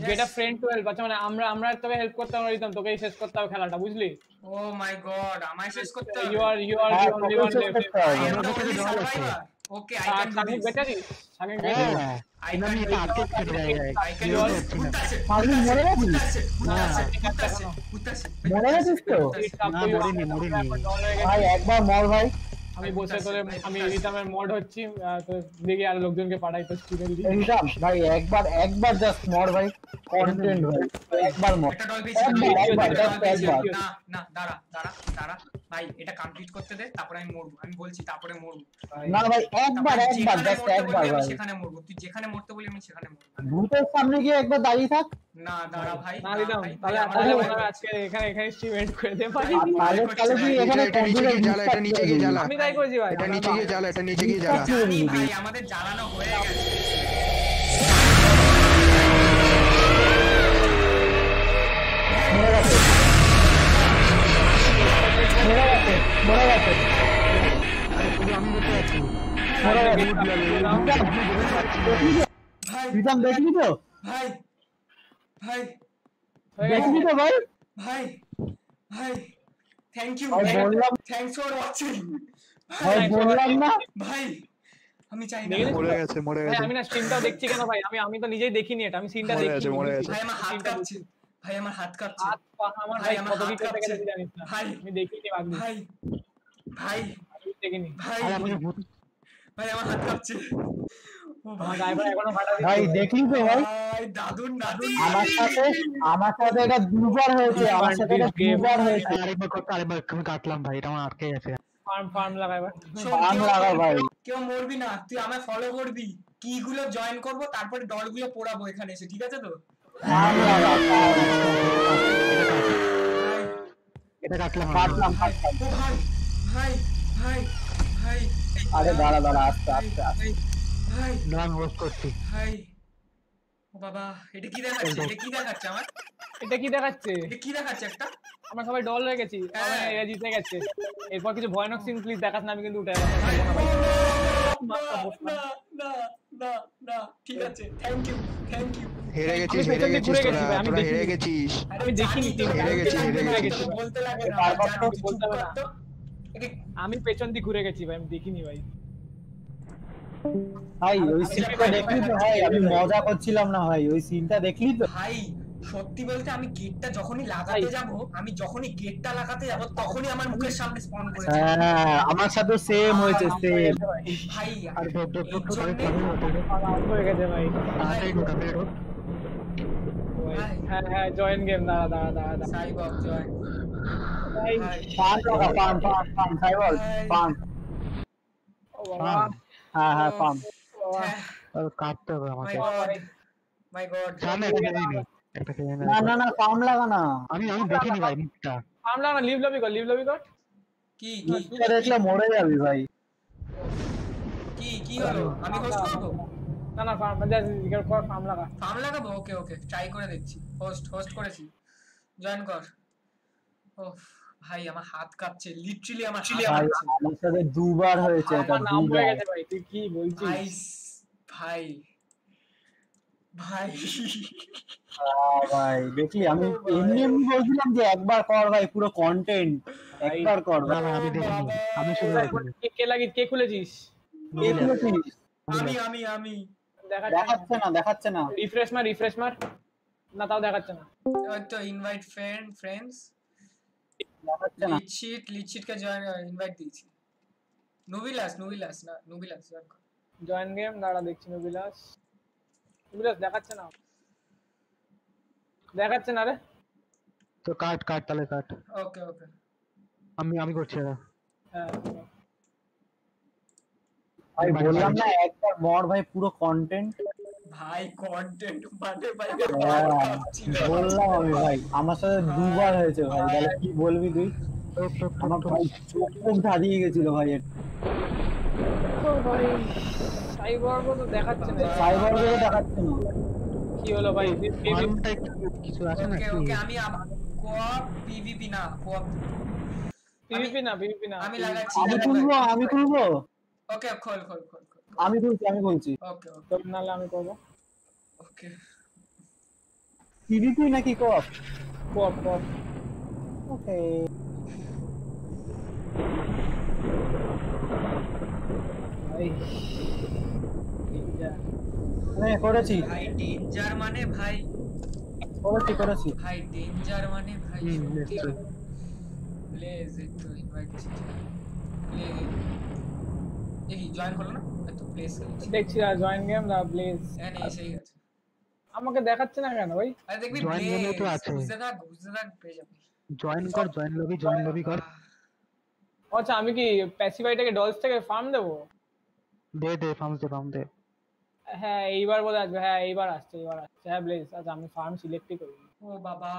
Get a friend to help আচ্ছা মানে আমরা আমরা তোকে হেল্প করতে আমরা দিতাম তোকে শেষ করতে হবে খেলাটা বুঝলি? ও মাই গড আমায় শেষ করতে হবে। ইউ আর ইউ আর হ্যাঁ, one শেষ left. করতে হবে। I am the আমার কাছে only জল আছে। survivor. Okay, I R can do Shakib this. বেঁচে আছিস? সাকিব বেঁচে হ্যাঁ আছিস? I আমি can এটা do আটকে this. গেছি জায়গায় I can কি do হচ্ছে this. না ভূত আছে, পাগলি ভূত মরে আছে, গেছিস? ভূত আছে, ভূত আছে, ভূত আছে, ভূত আছে, মরে গেছিস তো? It's up না, to you. মরিনি, মরিনি। এখন ডল হয়ে গেছে। ভাই একবার মর ভাই আমি বসে ভাই, তোরে ভাই, আমি ভাই। রিতামের মড হচ্ছি আহ, তো দেখি আর লোকজনকে পাঠাই তো স্টুডেন্ট রিটার্ন ভাই একবার একবার জাস্ট মর ভাই কন্টেন্ট ভাই একবার মর একটা ডল পেয়েছি, একবার, একটা একবার, ডল just পেয়েছি। একবার। না, না, দাঁড়া, দাঁড়া, দাঁড়া। ভাই এটা কমপ্লিট করতে দে তারপরে আমি মরবো। আমি বলছি তারপরে মরবো। না ভাই একবার একবার জাস্ট একবার ভাই। সেখানে মরবো। তুই যেখানে মরতে বলি আমি সেখানে মরবো। ভূতের সামনে গিয়ে একবার দাঁড়িয়ে থাক। না দাঁড়া ভাই না না, ভাই, তাহলে আমার। আজকে এখানে এখানে স্ট্রিম এন্ড করে দে ভাই তাহলে তাহলে তুই এখানে গিয়ে জ্বালা, এটা নিচে গিয়ে জ্বালা। আমি তাই করেছি ভাই। এটা নিচে গিয়ে জ্বালা এটা নিচে গিয়ে জ্বালা। ভাই আমাদের জ্বালানো হয়ে গেছে। মরে গেছে। আমি বসে আছি মরে গেছে। ভাই দেখলি তো ভাই? ভাই দেখলি তো ভাই ভাই ভাই। থ্যাংক ইউ বললাম থ্যাংকস ফর ওয়াচিং ভাই বললাম না। ভাই আমি চাই না। মরে গেছে মরে গেছে। আমি না স্ট্রিমটাও দেখছি কেন ভাই? আমি আমি তো নিজেই দেখিনি এটা আমি সিনটা মরে দেখি গেছে, মরে গেছে। ভাই আমার হাত কাঁপছে। ভাই আমার হাত কাঁপছে। হাত পা আমার ভাই, ভাই আমার হাত কাঁপছে। ভাই। আমি দেখিনি ভাই ভাই দেখিনি ভাই আমাকে ভূত। ভাই আমার হাত কাঁপছে। ভাই। এখনও ফাটা ভাই দেখলি তো ভাই। ভাই দাদুন দাদুন আমার সাথে আমার সাথে এটা দুবার হয়েছে আমার সাথে এটা দুবার হয়েছে। আরেকবার করতে আরেকবার আমি কাটলাম ভাই এটা আমার আটকে গেছে। ফার্ম ফার্ম লাগাই বান কেউ- লাগা ভাই। কেউ মরবি না। তুই আমায় ফলো করবি। কি গুলো জয়েন করব তারপরে ডলগুলো পোড়াবো এখানে এসে ঠিক আছে তো। ভাই এটা কাটলাম কাটলাম কাটলাম। ভাই ভাই ভাই ভাই আরে দাঁড়া দাঁড়া আস্তে আস্তে আস্তে। ভাই ভাই না আমি হোস্ট করছি ভাই বাবা এটা কি দেখাচ্ছে? এটা কি দেখাচ্ছে আমার? এটা কি দেখাচ্ছে? এটা কি দেখাচ্ছে একটা? আমরা সবাই ডল হয়ে গেছি। হ্যাঁ। এরা জিতে গেছে। এরপর কিছু ভয়ানক সিন প্লিজ দেখাস না আমি কিন্তু উঠে গেলাম। না না না না না ঠিক আছে থ্যাংক ইউ থ্যাংক ইউ হেরে গেছিস আমি হেরে পেছন দিয়ে গেছিস ঘুরে গেছি তোরা ভাই, আমি তোরা দেখিনি। হেরে গেছিস আমি দেখিনি হেরে গেছি, হেরে ঘুরে গেছি। গেছি। বলতে লাগে না তারপর জানি, তো তুই চুপ বলতে না। আমি পেছন দিয়ে ঘুরে গেছি ভাই আমি দেখিনি ভাই ভাই ওই সিনটা দেখলি তো ভাই আমি মজা করছিলাম না ভাই ওই সিনটা দেখলি তো ভাই সত্যি বলতে আমি গেটটা যখনই লাগাতে। যাব আমি যখনই গেটটা লাগাতে যাব তখনই আমার মুখের সামনে স্পন করেছে হ্যাঁ আমার সাথে সেম হয়েছে সেম ভাই আর ঢোক আউট হয়ে গেছে ভাই। ঢোক ঢোক। হ্যাঁ হ্যাঁ জয়েন গেম দাঁড়া দাঁড়া দাঁড়া সাই বাপ জয় ভাই। পান টাকা পান পান পান খাই বল পান। ও বাবা। হ্যাঁ হ্যাঁ পান। আর কাটতে হবে মাই আমাকে গড মাই গড সামনে একটা খেয়ে নি একটা খেয়ে নে। না না না পাম লাগা না। আমি আমি দেখিনি ভাই মুখটা। আমরা না লিভ লবি কর লিভ লবি কর। কি কি? দেখলে মরে যাবি ভাই। কি কি হলো? আমি হোস্ট করব? না না ফার্ম যা কর ফার্ম লাগা। ফার্ম লাগাবো? ওকে ওকে ট্রাই করে দেখছি। হোস্ট হোস্ট করেছি। জয়েন কর। ভাই আমার হাত কাঁপছে লিটারালি আমার সাথে দুবার হয়েছে এটা হয়ে দুবার। ভাই তুই কি বলছিস? ভাই। ভাই। ভাই আহ, ভাই দেখলি আমি এমনি এমনি বলছিলাম যে একবার কর ভাই পুরো কন্টেন্ট একবার কর না ভাই না আমি দেখিনি। আমি শুধু দেখিনি। কে কে লাগি কে খুলেছিস? কে খুলেছিস? আমি আমি আমি। দেখাচ্ছে দেখাচ্ছে না দেখাচ্ছে না। রিফ্রেশ মার রিফ্রেশ মার। না তাও দেখাচ্ছে না। ওই তো ইনভাইট ফ্রেন্ড ফ্রেন্ডস দেখাচ্ছে না। লিচিট লিচিট কে জয়েন ইনভাইট দিয়েছি। নুবিলাস নুবিলাস না নুবিলাস জয়েন কর। জয়েন গেম দাঁড়া দেখছি নবিলাস দেখাচ্ছে না। দেখাচ্ছে না রে। তো কাট কাট তাহলে কাট। ওকে ওকে আমি আমি করছি এটা হ্যাঁ। ভাই বললাম না একবার মর ভাই পুরো কন্টেন্ট ভাই কন্টেন্ট মানে ভাই হ্যাঁ, বললাম আমি ভাই আমার সাথে দুবার হয়েছে ভাই তাহলে কি বলবি তুই? আমার ভাই চোখ মুখ ধাঁধিয়ে গেছিল ভাই। ও ভাই। সাইবার তো দেখাচ্ছে না। সাইবারগুলো দেখাচ্ছে না। কি হলো ভাই? ফার্মটা একটু কিছু আছে ওকে নাকি? ওকে আমি কোঅপ পিভিপি না কোঅপ পিভিপি না পিভিপি না। আমি লাগাচ্ছি আমি খুলবো আমি খুলবো? ওকে খোল খোল খোল খোল আমি খুলছি আমি খুলছি। ওকে ওকে তোর নালে আমি করব। ওকে পিভিপি নাকি কপ কপ কপ ওকে ভাই হ্যাঁ করেছি। ভাই ডেঞ্জার মানে ভাই। করেছি করেছি। ভাই ডেঞ্জার মানে ভাই। প্লেজ একটু ইনভাইট প্লে এই জয়েন করল না? একটু প্লেস দেখছি আর জয়েন গেম দা প্লিজ এখানে এসেই গেছে আমাকে দেখাচ্ছে না কেন ভাই? আরে দেখবি প্লেস menu তো আছে। বুঝতে থাক বুঝতে থাক পেয়ে যাবি। জয়েন কর জয়েন লবি জয়েন লবি কর। আচ্ছা আমি কি প্যাসিফাইটাকে ডলস থেকে ফার্ম দেবো? দে দে ফার্ম দে ফার্ম দে। হ্যাঁ এইবার বলে আসবে। হ্যাঁ এইবার আসছে এইবার আসছে। হ্যাঁ ব্লেজ আচ্ছা আমি ফার্ম সিলেক্টই করি। ও বাবা।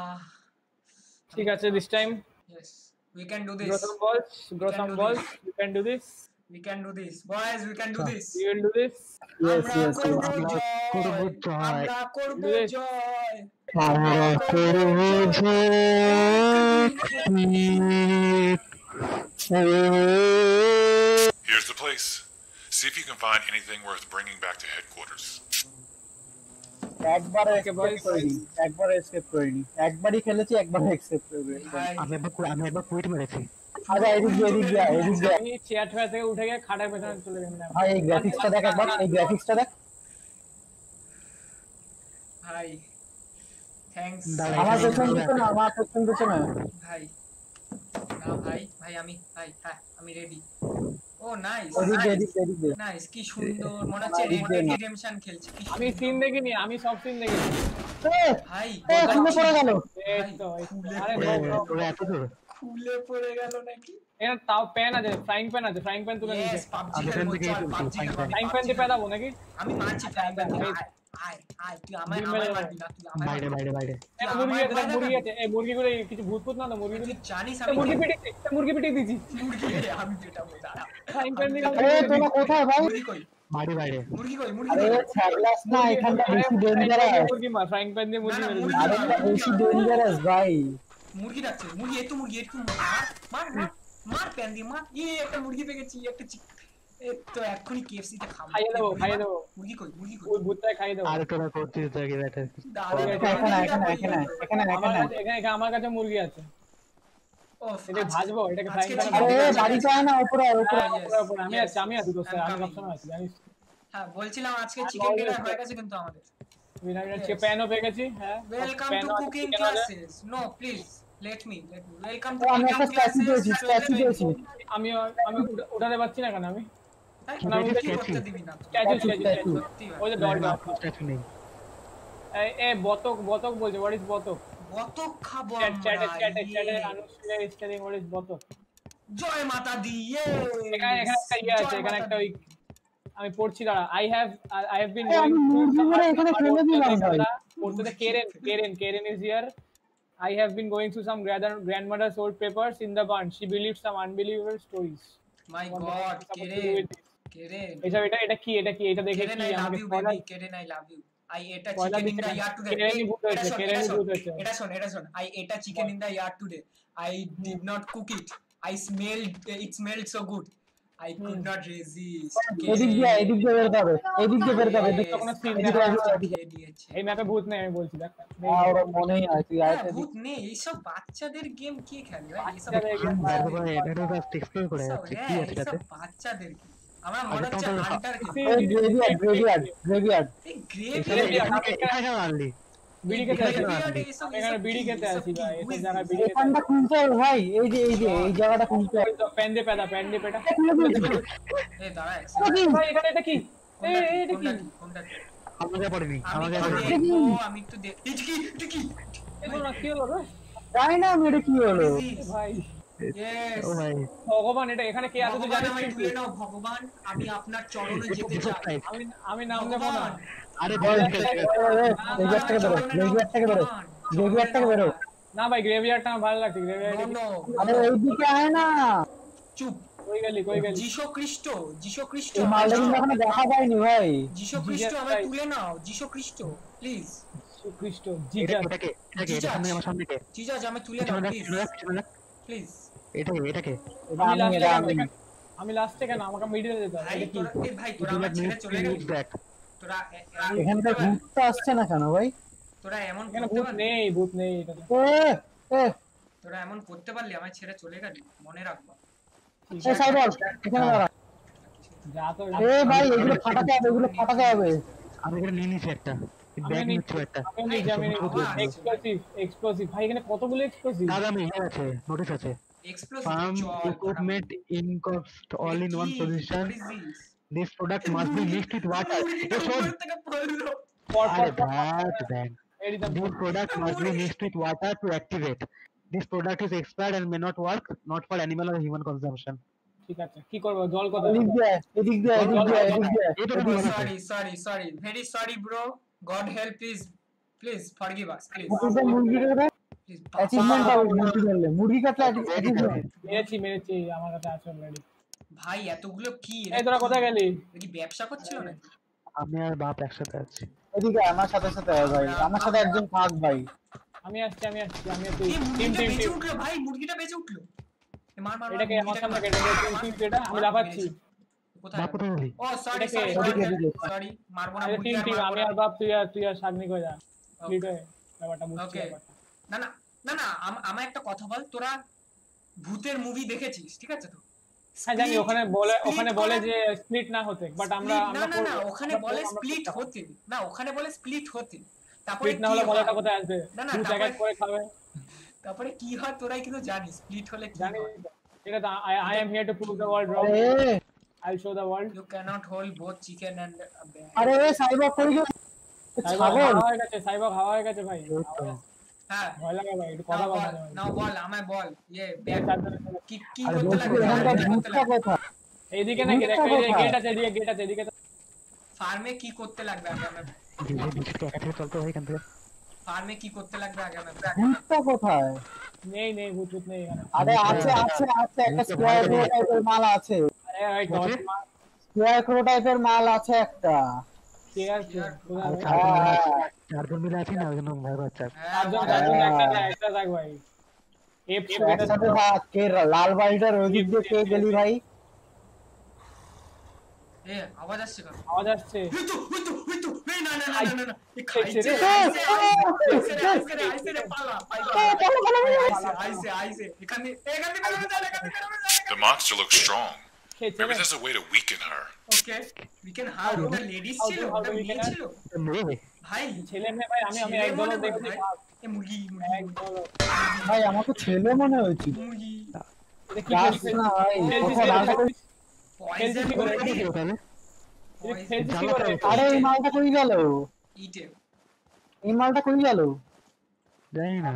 ঠিক আছে this time yes we can do grow this some balls grow can some do balls you can do this. We can do this boys we can do this you will do this. Yes yes করব জয়। করব জয়। আমরা করব. জয়। Here's the place. See if you can find anything worth bringing back to headquarters. একবার Okay, escape boys. করিনি একবার এসকেপ করিনি। একবারই খেলেছি একবার এসকেপ করিনি ভাই আমি একবার কু- আমি একবার কুইট মেরেছি। আচ্ছা এদিক দিয়ে এদিক দিয়ে এদিক দিয়ে। আমি চেয়ার ঠেয়ার থেকে উঠে গিয়ে খাটের পেছনে চলে গেলাম ভাই এই গ্রাফিক্সটা দেখ একবার এই গ্রাফিক্সটা দেখ। ভাই থ্যাঙ্কস দাঁড়া, আমার এখানে পেছন এখানে পেছনে আমার পেছন পেছনে। ভাই না ভাই ভাই আমি ভাই হ্যাঁ আমি রেডি ও নাইস। নাইস কি সুন্দর মনে হচ্ছে। রিডেমশন খেলছে আমি। সিন দেখিনি আমি সব সিন ভাই পড়ে গেল। খুলে পড়ে গেল নাকি? এখানে তাও প্যান আছে ফ্রাইং প্যান আছে ফ্রাইং প্যান তুলে নিচে আমি খেলব। fine. ফ্রাইং প্যান দিয়ে পেদাবো নাকি? আমি মারছি ফ্রাইং প্যান আয় আয় আয় আয় তুই আমায় আমায় মারবি না তুই আমায় বাইরে বাইরে বাইরে। এই মুরগি আছে মুরগি আছে। এই মুরগিগুলো কিছু ভূত ভূত না তো মুরগিগুলো তুই জানিস আমি মুরগি কি- মুরগি পিটি দিয়েছি মুরগি আমি যেটা দাঁড়া। ফ্রাইং প্যান দিয়ে এ তোমরা কোথায় ভাই মুরগি কই? বাইরে বাইরে। মুরগি কই? মুরগি আরে ছাগলাস না এখানটা বেশি প্যান দিয়ে ডেঞ্জারাস মুরগি মার ফ্রাইং প্যান দিয়ে মুরগি না, না, মেরে। মুরগি দিয়েছি। আরেকটা বেশি ডেঞ্জারাস ভাই। মুরগি ডাকছে মুরগি এই তো মুরগি একটু মার মার। মার মার প্যান দিয়ে মার এই একটা মুরগি পেয়েছি একটা চিক এই তো এক্ষুনি কেএফসি তে খাব খাইয়ে দেবো খাইয়ে দেবো মুরগি কই মুরগি কই ওই ভূতটাকে খাইয়ে দেবো আর তোরা করছিস তোকে বেটা দাঁড়া, এখানে এখানে এখানে এখানে এখানে আমার এখানে কাছে এখানে এখানে আমার কাছে মুরগি আছে ওফ, এটাকে আজকে- ভাজবো এটাকে আজকে ফ্রাইং chicken আরে প্যানে dinner বাড়িতে আয় না উপরে আয়, উপরে আয়। Yes, পুরো পুরো আমি yes, আছি আমি আছি দোস্ত I'm আমি coming. সবসময় আছি জানিস হ্যাঁ বলছিলাম আজকে I'm চিকেন ডিনার always হয়ে there. গেছে কিন্তু আমাদের। বিনাইটের Yes. চেয়ে প্যানও পেয়ে গেছি হ্যাঁ ওয়েলকাম প্যানও টু আছে, কুকিং chicken আছে। Classes no please let me let me welcome to আমি একটা statue পেয়েছি। আমি আমি উঠা- উঠাতে পারছি না কেন আমি? বতক বতক বলছে হোয়াট ইজ বতক? কত খাব চ্যাট চ্যাটে আমরা, চ্যাটে চ্যাটে ইয়ে। আনুষ্কা ইজ হোয়াট ইজ বতক? জয় মাতা দি ইয়ে। এখানে এখানে একটা ইয়ে আছে এখানে একটা ওই আমি পড়ছি দাঁড়া। I have I have been a, আমি মুরগি মেরে এখানে ফেলে দিলাম ভাই। পড়তে Karen Karen Karen is here I have been going through some grandmother, grandmother's old papers in the barn. She believes some unbelievable stories. My What god does it have to কেরে do with this? কেরে এসব এটা এটা কি এটা কি এটা দেখে কেরেন কি আই লাভ আমাকে you spoiler- baby কেরেন I love you I এটা Spoiler চিকেন ইন দিচ্ছে দা না। ইয়ার্ড টুডে কেরেনই ভূত হয়েছে, কেরেনই ভূত হয়েছে। এটা শোন এটা শোন আই এটা chicken in the yard today I did not cook it I smelled it smelled so good I could not resist এদিক দিয়ে এদিক দিয়ে বেরোতে হবে এদিক দিয়ে বেরোতে হবে কোনো দেখা। এদিকে। দিয়েছে এই ম্যাপে ভূত নেই আমি বলছি দেখ। হ্যাঁ, ওরা মনেই হয় তুই আয় হ্যাঁ, ভূত নেই এইসব বাচ্চাদের গেম কে খেলে ভাই এইসব এটা তো এক্সপ্লোর করে যাচ্ছে কি হ্যাঁ, আছে তাতে? বাচ্চাদের game। আমার মনে আচ্ছা, হচ্ছে hunter See, graveyard graveyard graveyard graveyard বিড়ি খেতে আছি Graveyard এইসব- এখানে বিড়ি খেতে এইসব ভাই Who এসব is জায়গায় this? বিড়ি এখানটা খুলতে ভাই এই যে এই যে এই জায়গাটা খুলতে প্যান দিয়ে পেদা প্যান দিয়ে পেটা এই দাঁড়া এক এটা কি? ভাই এখানে এটা কি? এই কোনটা এই, কি? এটা কি? কোনটা কি? কোনটা কি? আমাকে পড়েনি আমাকে একটু আমি একটু দেখ এটা কি? এটা কি? এই কি হলো রে? জানি না এটা কি হলো। What is this? ভাই। Yes. ও ভাই। ভগবান এটা এখানে কে আছে তুই জানিস? ভগবান আমি আপনার চরণে যেতে চাই। আমি আমি নাম দেবো না। আরে না ভাই গ্রেভিয়ারটা আমার ভালো লাগছে আয় না। চুপ। কই গেলি কই গেলি? যিশু খ্রিস্ট যিশু খ্রিস্ট এই মালটা কিন্তু এখনও দেখা যায়নি ভাই। যিশু খ্রিস্ট Jesus তুলে নাও যিশু খ্রিস্ট প্লিজ খ্রিস্ট এটা জিজাস এটাকে এটাকে Jesus. এটা সামনে আমার সামনে কে? জিজাস আমায় তুলে নাও প্লিজ পিছনে রাখ পিছনে রাখ। প্লিজ এটাকে এটাকে। আমি আমি লাস্টে কেন আমাকে মিডিলে যেতে হবে। ভাই তোরা আমার ছেড়ে চলে গেলি। তোরা এ- এ- আসছে না কেন ভাই? তোরা এমন করতে ভূত পারলি নেই ভূত নেই তোরা এমন করতে পারলি আমায় ছেড়ে চলে গেলি। মনে রাখব এ সাইবল এখানে দাঁড়া। যা তো এ ভাই এগুলো ফাটাতে হবে এগুলো ফাটাতে হবে। আমি এখানে নিয়ে নিছি একটা। ব্যাগ নিচ্ছি। একটা। এক্সপ্লোসিভ এক্সপ্লোসিভ ভাই এখানে কতগুলো এক্সপ্লোসিভ দাদা আছে নোটিশ আছে। Explosive this product must be mixed with water. এ শোন থেকে পড়ল পর পর আরে ব্যাট ব্যাগ এডি দাম This product must be mixed with water to activate. This product is expired and may not work, not for animal or human consumption. ঠিক আছে কি করব জল কোথায় এদিক দিয়ে এদিক দিয়ে এদিক দিয়ে এদিক দিয়ে এই তো এদিক দিয়ে। Sorry sorry sorry very sorry bro god help please please forgive us please মুরগিটা মুরগি ধরে প্লিজ অ্যাচিভমেন্ট পাবো মুরগি ধরলে মুরগি কাটলে অ্যাচিভমেন্ট মেরেছি মেরেছি আমার কাছে আছে অলরেডি ভাই এতগুলো কি? এই তোরা কোথায় গেলি? কি ব্যবসা করছিল নাকি? আমি আর বাপ একসাথে আছি। এদিকে আমার সাথে সাথে আয় ভাই। আমার সাথে একজন থাক ভাই। আমি আসছি আমি আসছি আমি এই টিম টিম বেঁচে উঠল ভাই মুরগিটা বেঁচে উঠল। এ মার মার এটাকে আমার সামনে। কেটে টিম টিম এটা আমি লাফাচ্ছি। কোথায় কোথায় গেলি? ও সরি সরি। সরি মারবো না টিম টিম আমি আর বাপ তুই আর তুই আর সাগনিক হয়ে যা? স্প্লিট হয়ে ব্যাপারটা বুঝছি। না না না না আমার একটা কথা বল তোরা ভূতের মুভি দেখেছিস ঠিক আছে তো? হ্যাঁ জানি ওখানে বলে ওখানে বলে যে স্প্লিট না হতে বাট আমরা না না না ওখানে বলে স্প্লিট হতে না ওখানে বলে স্প্লিট হতে। তারপরে না কি হলে হয়? মজাটা কোথায় আসবে? না, না, জায়গায় করে খাবে। তারপরে কি হয় তোরাই কিন্তু জানিস স্প্লিট হলে কি জানি। ঠিক আছে I am here to prove the world wrong the world. You cannot hold both chicken and a bear. আরে এ সাইবক কই গেল। সাইবক হাওয়া হয়ে গেছে সাইবক হাওয়া হয়ে গেছে ভাই। হ্যাঁ। ভয় লাগে ভাই একটু কথা বল যায় বল আমায় বল ইয়ে কি কি করতে লাগবে এখানকার ভূতটা কোথায়? এইদিকে নাকি ভূতটা দেখো এই কোথায়? গেট আছে এদিকে গেট আছে এদিকে ফার্মে কি করতে লাগবে আগে আমার ধীরে ধীরে একা থেকে চলতে হয় এখান থেকে ফার্মে কি করতে লাগবে আগে আমার ভূতটা কোথায়? নেই নেই ভূত ভূত নেই আরে আছে আছে আছে একটা স্কোয়ার টাইপের মাল আছে। আরে ভাই দশ মাস স্কোয়ার ক্রো টাইপের মাল আছে একটা। लाल वाइडर गली भाई The monster looks strong. খেয়েছে Maybe there's a way to weaken her. Okay, we can hide. ওটা ladies How ছিল, ওটা মেয়ে ছিল। মেয়ে ভাই, ছেলে মেয়ে ভাই আমি আমি ছেলে এক দলও দেখেছি ভাই। এ মুরগি, মুরগি। ভাই আমাকে ছেলে মনে হয়েছিল মুরগি। এটা কি? না ভাই খেলছিস কোথায় কি লালটা করে? কি করে? কি করে? আরে এই মালটা কই গেল ইটে। এই মালটা কই গেল জানি না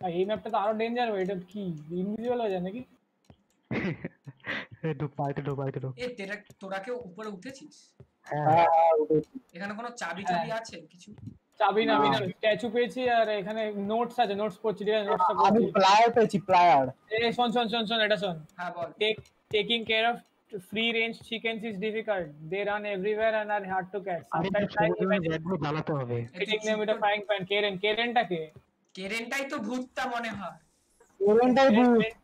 এই ম্যাপটা তো আরও ডেঞ্জার ভাই এটা কি ইনভিজিবল হয়ে যায় নাকি এই ঢুক পাইতে ঢুক পাইতে ঢুক। এ, তেরা- তোরা কেউ উপরে উঠেছিস? হ্যাঁ। হ্যাঁ হ্যাঁ উঠেছি। এখানে কোনো চাবি টাবি আছে কিছু? চাবি না আমি স্ট্যাচু পেয়েছি আর এখানে নোটস আছে নোটস পড়ছি ঠিক আছে নোটসটা আমি পড়ছি। প্লায়ার পেয়েছি প্লায়ার। এই শোন শোন শোন শোন এটা শোন। হ্যাঁ বল। Take taking care of free range chickens is difficult. They run everywhere and are hard to catch. আরে sometimes জ্বালাতে হবে। hitting them with a frying pan. Karen কে? কেরেনটাই তো ভূতটা মনে হয়। ভূত।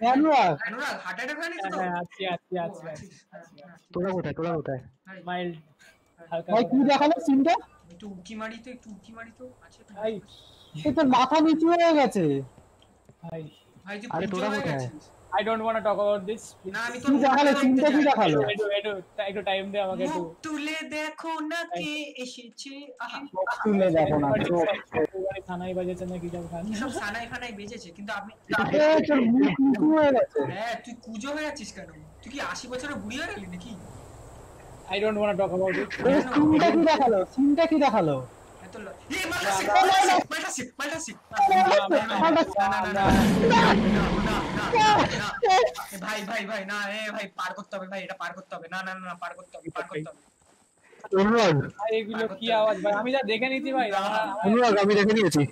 অনুরাগ অনুরাগ হার্ট অ্যাটাক হয়নি তো? আছি আছি আছি আছিস, তোরা কোথায় তোরা কোথায়? মাইল্ড ভাই কি দেখাল সিনটা? একটু উকি মারি তো একটু উকি মারি তো ভাই। তোর মাথা নিচু হয়ে গেছে। ভাই। ভাই আরে, তোরা কোথায়? I don't want to talk about this না আমি তো দেখালে চিন্তা কি দেখাল একটু টাইম দে আমাকে একটু। তুলে দেখো না কে এসেছে। তুলে দেখো না মানে বাজেছে খান? সব বেজেছে কিন্তু আমি হ্যাঁ তুই কুজো হয়ে আছিস কেন? তুই কি 80 বছরের বুড়ি হয়ে গেলি নাকি? I don't want talk about this কি দেখাল কি দেখাল তুললো ভাই না না না না আমি দেখে নিয়েছি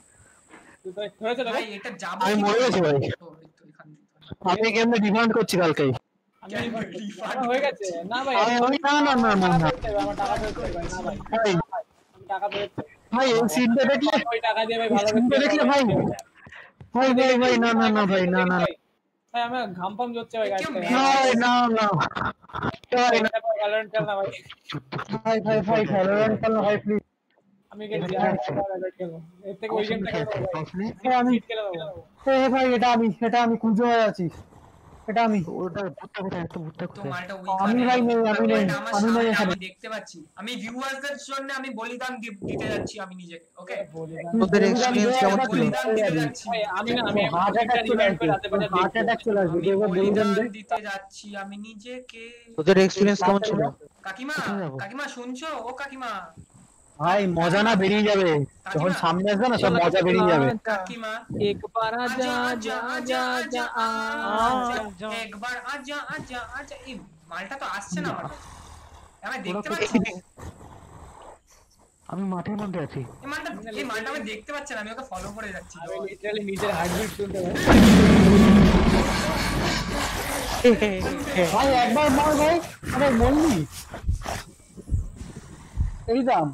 হয়ে গেছে না ভাই না না না না না না ভাই এই সিনটা দেখলে ওই টাকা দিয়ে ভাই ভালো দেখলে ভাই ভাই ভাই ভাই না না না ভাই না না ভাই আমার ঘাম পাম জচ্ছে ভাই না না ভাই না ভাই ভাই ভাই ভাই ভ্যালোরেন্ট খেলো ভাই প্লিজ আমি এর থেকে ওই গেমটা ভাই আমি এটা আমি এটা আমি হয়ে আছি এটা আমি। ওটা ভূতটা কোথায় একটা ভূতটা কোথায়? আমি ভাই নেই, আমি নেই, আমি নেই আমি দেখতে পাচ্ছি। আমি ভিউয়ারদের জন্য আমি বলিদান দিতে যাচ্ছি আমি নিজেকে ওকে তোদের এক্সপিরিয়েন্স কেমন ছিল? আমি না আমি হার্ট অ্যাটাক চলে আসবে। হার্ট অ্যাটাক চলে আসবে। কেউ বলিদান দিতে যাচ্ছি আমি নিজেকে তোদের এক্সপিরিয়েন্স কেমন ছিল? কাকিমা কাকিমা শুনছো? ও কাকিমা। ভাই মজা না বেরিয়ে যাবে। যখন সামনে আসবে না সব মজা বেরিয়ে যাবে। একবার আজা আজা আজা আজা একবার আজা আজা আজা। এই মালটা তো আসছে না আমার দেখতে পাচ্ছি আমি মাঠের মধ্যে আছি। এই মালটা এই মালটা আমি দেখতে পাচ্ছি না আমি ওকে ফলো করে যাচ্ছি। আমি লিটারালি নিজের হার্টবিট শুনতে পাচ্ছি। ভাই একবার মার ভাই আরে এই দাম।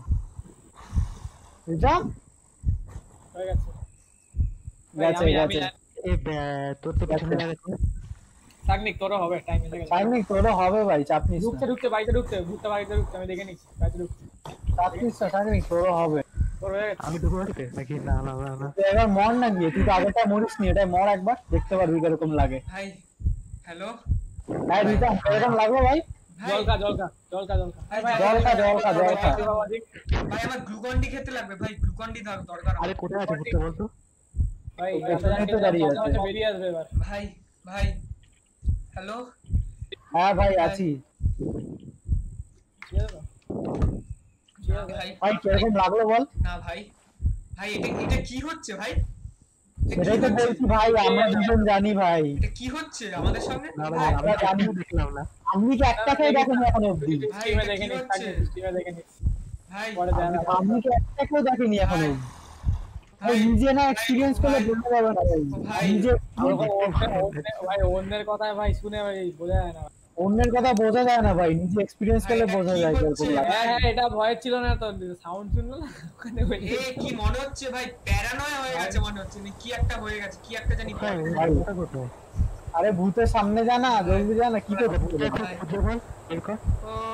এই গেছে। গেছে, আমি- আমি- গেছে। এ ব্যা- তোর তো পিছনে লাগাচ্ছে থাক তোরও হবে টাইম এসে গেছে। টাইমিং তোরও হবে ভাই চাপ নিস ঢুকতে ঢুকতে ঢুকতে আমি দেখে নিচ্ছি ঢুকতে তোরও হবে। তোর আমি ঢুকে নাকি না না না না। মর না গিয়ে তুই তো আগেটা মরিস নি এটা মর একবার দেখতে পারবি কীরকম লাগে। ভাই হ্যালো হ্যাঁ রিতা কীরকম লাগল ভাই। ভাই জল খা জল খা জল খা। ভাই, জল খা, জল খা, জল খা। ভাই আমার গ্লুকন্ডি খেতে লাগবে ভাই গ্লুকন্ডি দরকার আরে কোথায় আছে বুঝতে বলতো? ভাই তো দাঁড়িয়ে আছে। বেরিয়ে আসবে এবার। ভাই ভাই হ্যালো? হ্যাঁ ভাই আছি। ঠিক আছে তো? ঠিক আছে ভাই। ভাই কীরকম লাগল বল? না ভাই ভাই এটা এটা কি হচ্ছে ভাই? এটা কি সেটাই তো বলছি ভাই আমরা দুজন জানি ভাই। এটা কি হচ্ছে আমাদের সঙ্গে না ভাই, ভাই আমরা। জানি দেখলাম না। আপনি কি একটাকেই দেখেন এখন ভাই যাবে। আপনি কি একটাকেও দেখেনি। এখন ভাই, নিজে না এক্সপিরিয়েন্স করলে বুঝতে পারবে না ভাই। নিজে ভাই অন্যের কথায় ভাই শুনে ভাই বোঝা যায় না। অন্যের কথা বোঝা যায় না ভাই নিজে এক্সপিরিয়েন্স করলে বোঝা যায় হ্যাঁ হ্যাঁ এটা ভয় ছিল না তো সাউন্ড শুনলো না? ওখানে এ কি মনে হচ্ছে ভাই প্যারানয় হয়ে গেছে মনে হচ্ছে মানে কি একটা হয়ে গেছে কি একটা জানি কোথায় ভাই। আরে ভূতের সামনে জানা জলদি জানা কি করতে কোথায় হবে? কোথায় বল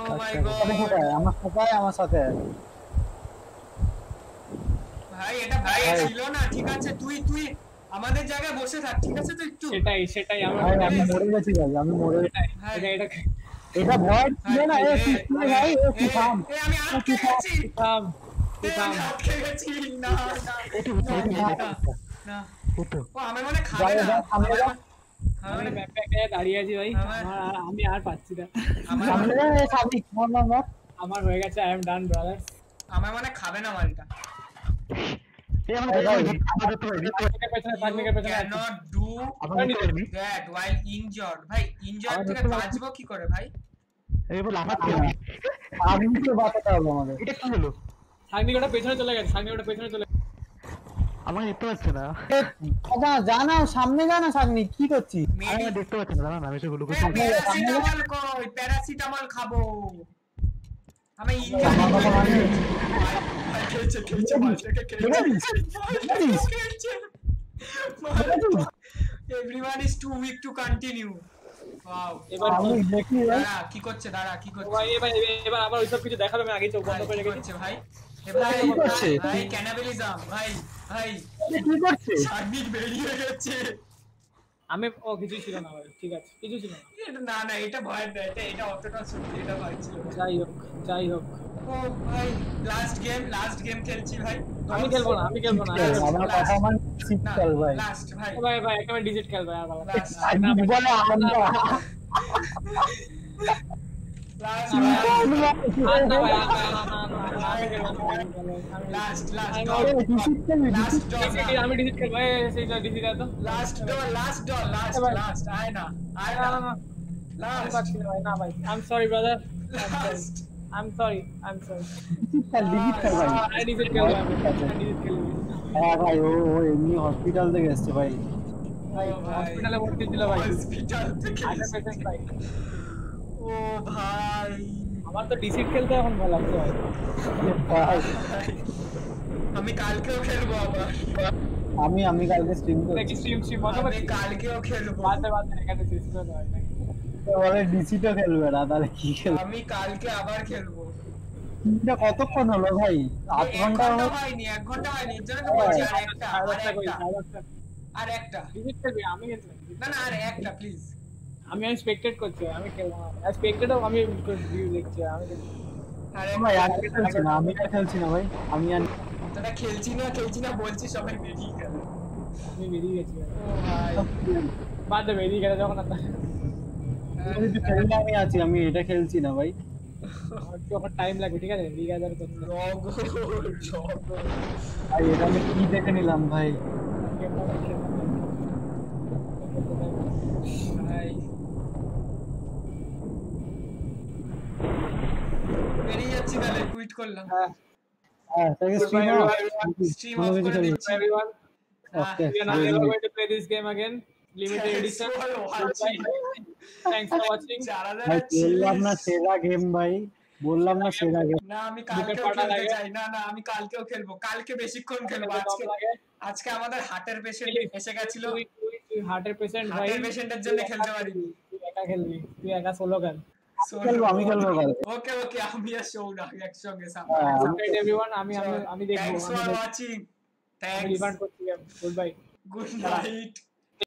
ও মাই গড আমার সাথে আমার সাথে। ভাই এটা ভাই। ছিল না ঠিক আছে তুই তুই আমাদের জায়গায় বসে থাক ঠিক আছে তো একটু? সেটাই সেটাই আমার আমি মরে গেছি ভাই আমি মরে গেছি। এটা এটা এটা ভয় ছিল না? এ কি ভাই এ কি থাম। এ, আমি আটকে গেছি। থাম এ, থাম। আমি আটকে গেছি না না এটা না, না। ও আমার মনে খাবে না। মনে- দাঁড়িয়ে আছি ভাই আমি আর পাচ্ছি না আমার হয়ে গেছে আই এম ডান ব্রাদার্স আমার মনে খাবে না মালটা ভাই, পেছনে থেকে বাঁচবো কি করে ভাই লাফাচ্ছে আমি তো বাঁচাতে হবে আমাদের এটা কি হলো চলে গেছে থাকনিক পেছনে চলে আমার দেখতে পাচ্ছে না। দাদা জানা সামনে জানা সামনে। কি করছিস? আমি দেখতে পাচ্ছি না জানা না আমি সেগুলো এ, করছি প্যারাসিটামল কই? প্যারাসিটামল খাব। আমি everyone is too weak to continue কি করছে দাঁড়া কি করছে? ভাই এবার এবার আবার ওইসব কিছু দেখাবে আমি আগে চোখ বন্ধ করে রেখেছি। ভাই? ভাই ভাই ক্যানাবেলিজম ভাই ভাই। কি করছে? সার্বিক বেরিয়ে গেছে। আমি ও কিছু ছিল না ভাই ঠিক আছে কিছু ছিল না। এটা না না এটা ভয় না এটা এটা অতটা সত্যি এটা ভয় ছিল যাই হোক যাই হোক। ও ভাই লাস্ট গেম লাস্ট গেম খেলছি ভাই। আমি খেলব না আমি খেলব না। আমার কথা মান শীতকাল ভাই লাস্ট ভাই। ও ভাই। ভাই একেবারে ডিজিট বলে না ভাই আর না, না, না, আমি খেলব না, আমি খেলব না, আমি- লাস্ট লাস্ট আমি- ডল কি শীতকাল লাস্ট ডল ডিজিট, আমি ডিজিট খেলব এই, সেই ডিজিট এত last doll last doll last এবার- লাস্ট আয় না আয় না না না না আমি লাস্ট পারছি না ভাই না ভাই I am sorry brother last I am sorry I am sorry শীতকাল শীতকাল ভাই আই ডিজিট খেলব আমি ডিজিট খেলব হ্যাঁ ভাই ও ও এমনি হসপিটাল থেকে এসছে ভাই ভাই হসপিটালে ভর্তি ছিল ভাই হসপিটাল থেকে আগে পেশেন্ট ভাই ও ভাই। আমার তো ডিজিট খেলতে এখন ভালো লাগছে ভাই। ভাই, আমি কালকেও খেলব আবার। আমি আমি কালকে স্ট্রিম করছি। স্ট্রিম স্ট্রিম আমি কালকেও খেলব। বাদে বাদে এখানে দেওয়া হয় তো বলে ডিসিটা খেলবে না তাহলে কি খেলবে? আমি কালকে আবার খেলব। এটা কতক্ষণ হলো ভাই? এক ঘণ্টা হয়নি এক ঘণ্টা হয়নি এর জন্য তো বলছি আর একটা আর একটা আর একটা। ডিজিট খেলবি আমি না না আর একটা প্লিজ আমি আমি স্পেক্টেট করছি আমি খেলব না। স্পেক্টেটও আমি ভিউ দেখছি আমি। আর ভাই আমি খেলছি না আমি আর খেলছি না ভাই আমি আর তোরা খেলছি না খেলছি না বলছি সবাই বেরিয়ে গেল। আমি বেরিয়ে গেছি ভাই। বাদ দে বেরিয়ে গেলে যখন আমি আমি আছি আমি এটা খেলছি না ভাই। যখন টাইম লাগবে ঠিক আছে? রিগাদার করতে ভাই এটা আমি কি দেখে নিলাম ভাই? ভাই। বেরিয়ে যাচ্ছি তাহলে কুইট করলাম। হ্যাঁ হ্যাঁ স্ট্রিম স্ট্রিম অফ করে দিচ্ছি। everyone okay we are not ever going to play this game again. Limited edition. thanks for watching. যারা যারা বললাম না সেরা গেম ভাই বললাম না সেরা গেম না আমি কালকেও পাটা খেলতে লাগে। চাই না না আমি কালকেও খেলব কালকে বেশিক্ষণ খেলব আজকে আজকে আমাদের হার্টের পেশেন্ট এসে গেছিল। হার্টের পেশেন্ট ভাই। হার্টের পেশেন্টের জন্য খেলতে পারিনি। তুই একা খেলবি। তুই একা সোলো খেল। খেলব আমি খেলব ওকে ওকে আমি আর সৌরভ একসঙ্গে হ্যাঁ, Good night, everyone. আমি আমি দেখব থ্যাঙ্কস আমি ফর ওয়াচিং করছি গুড বাই গুড নাইট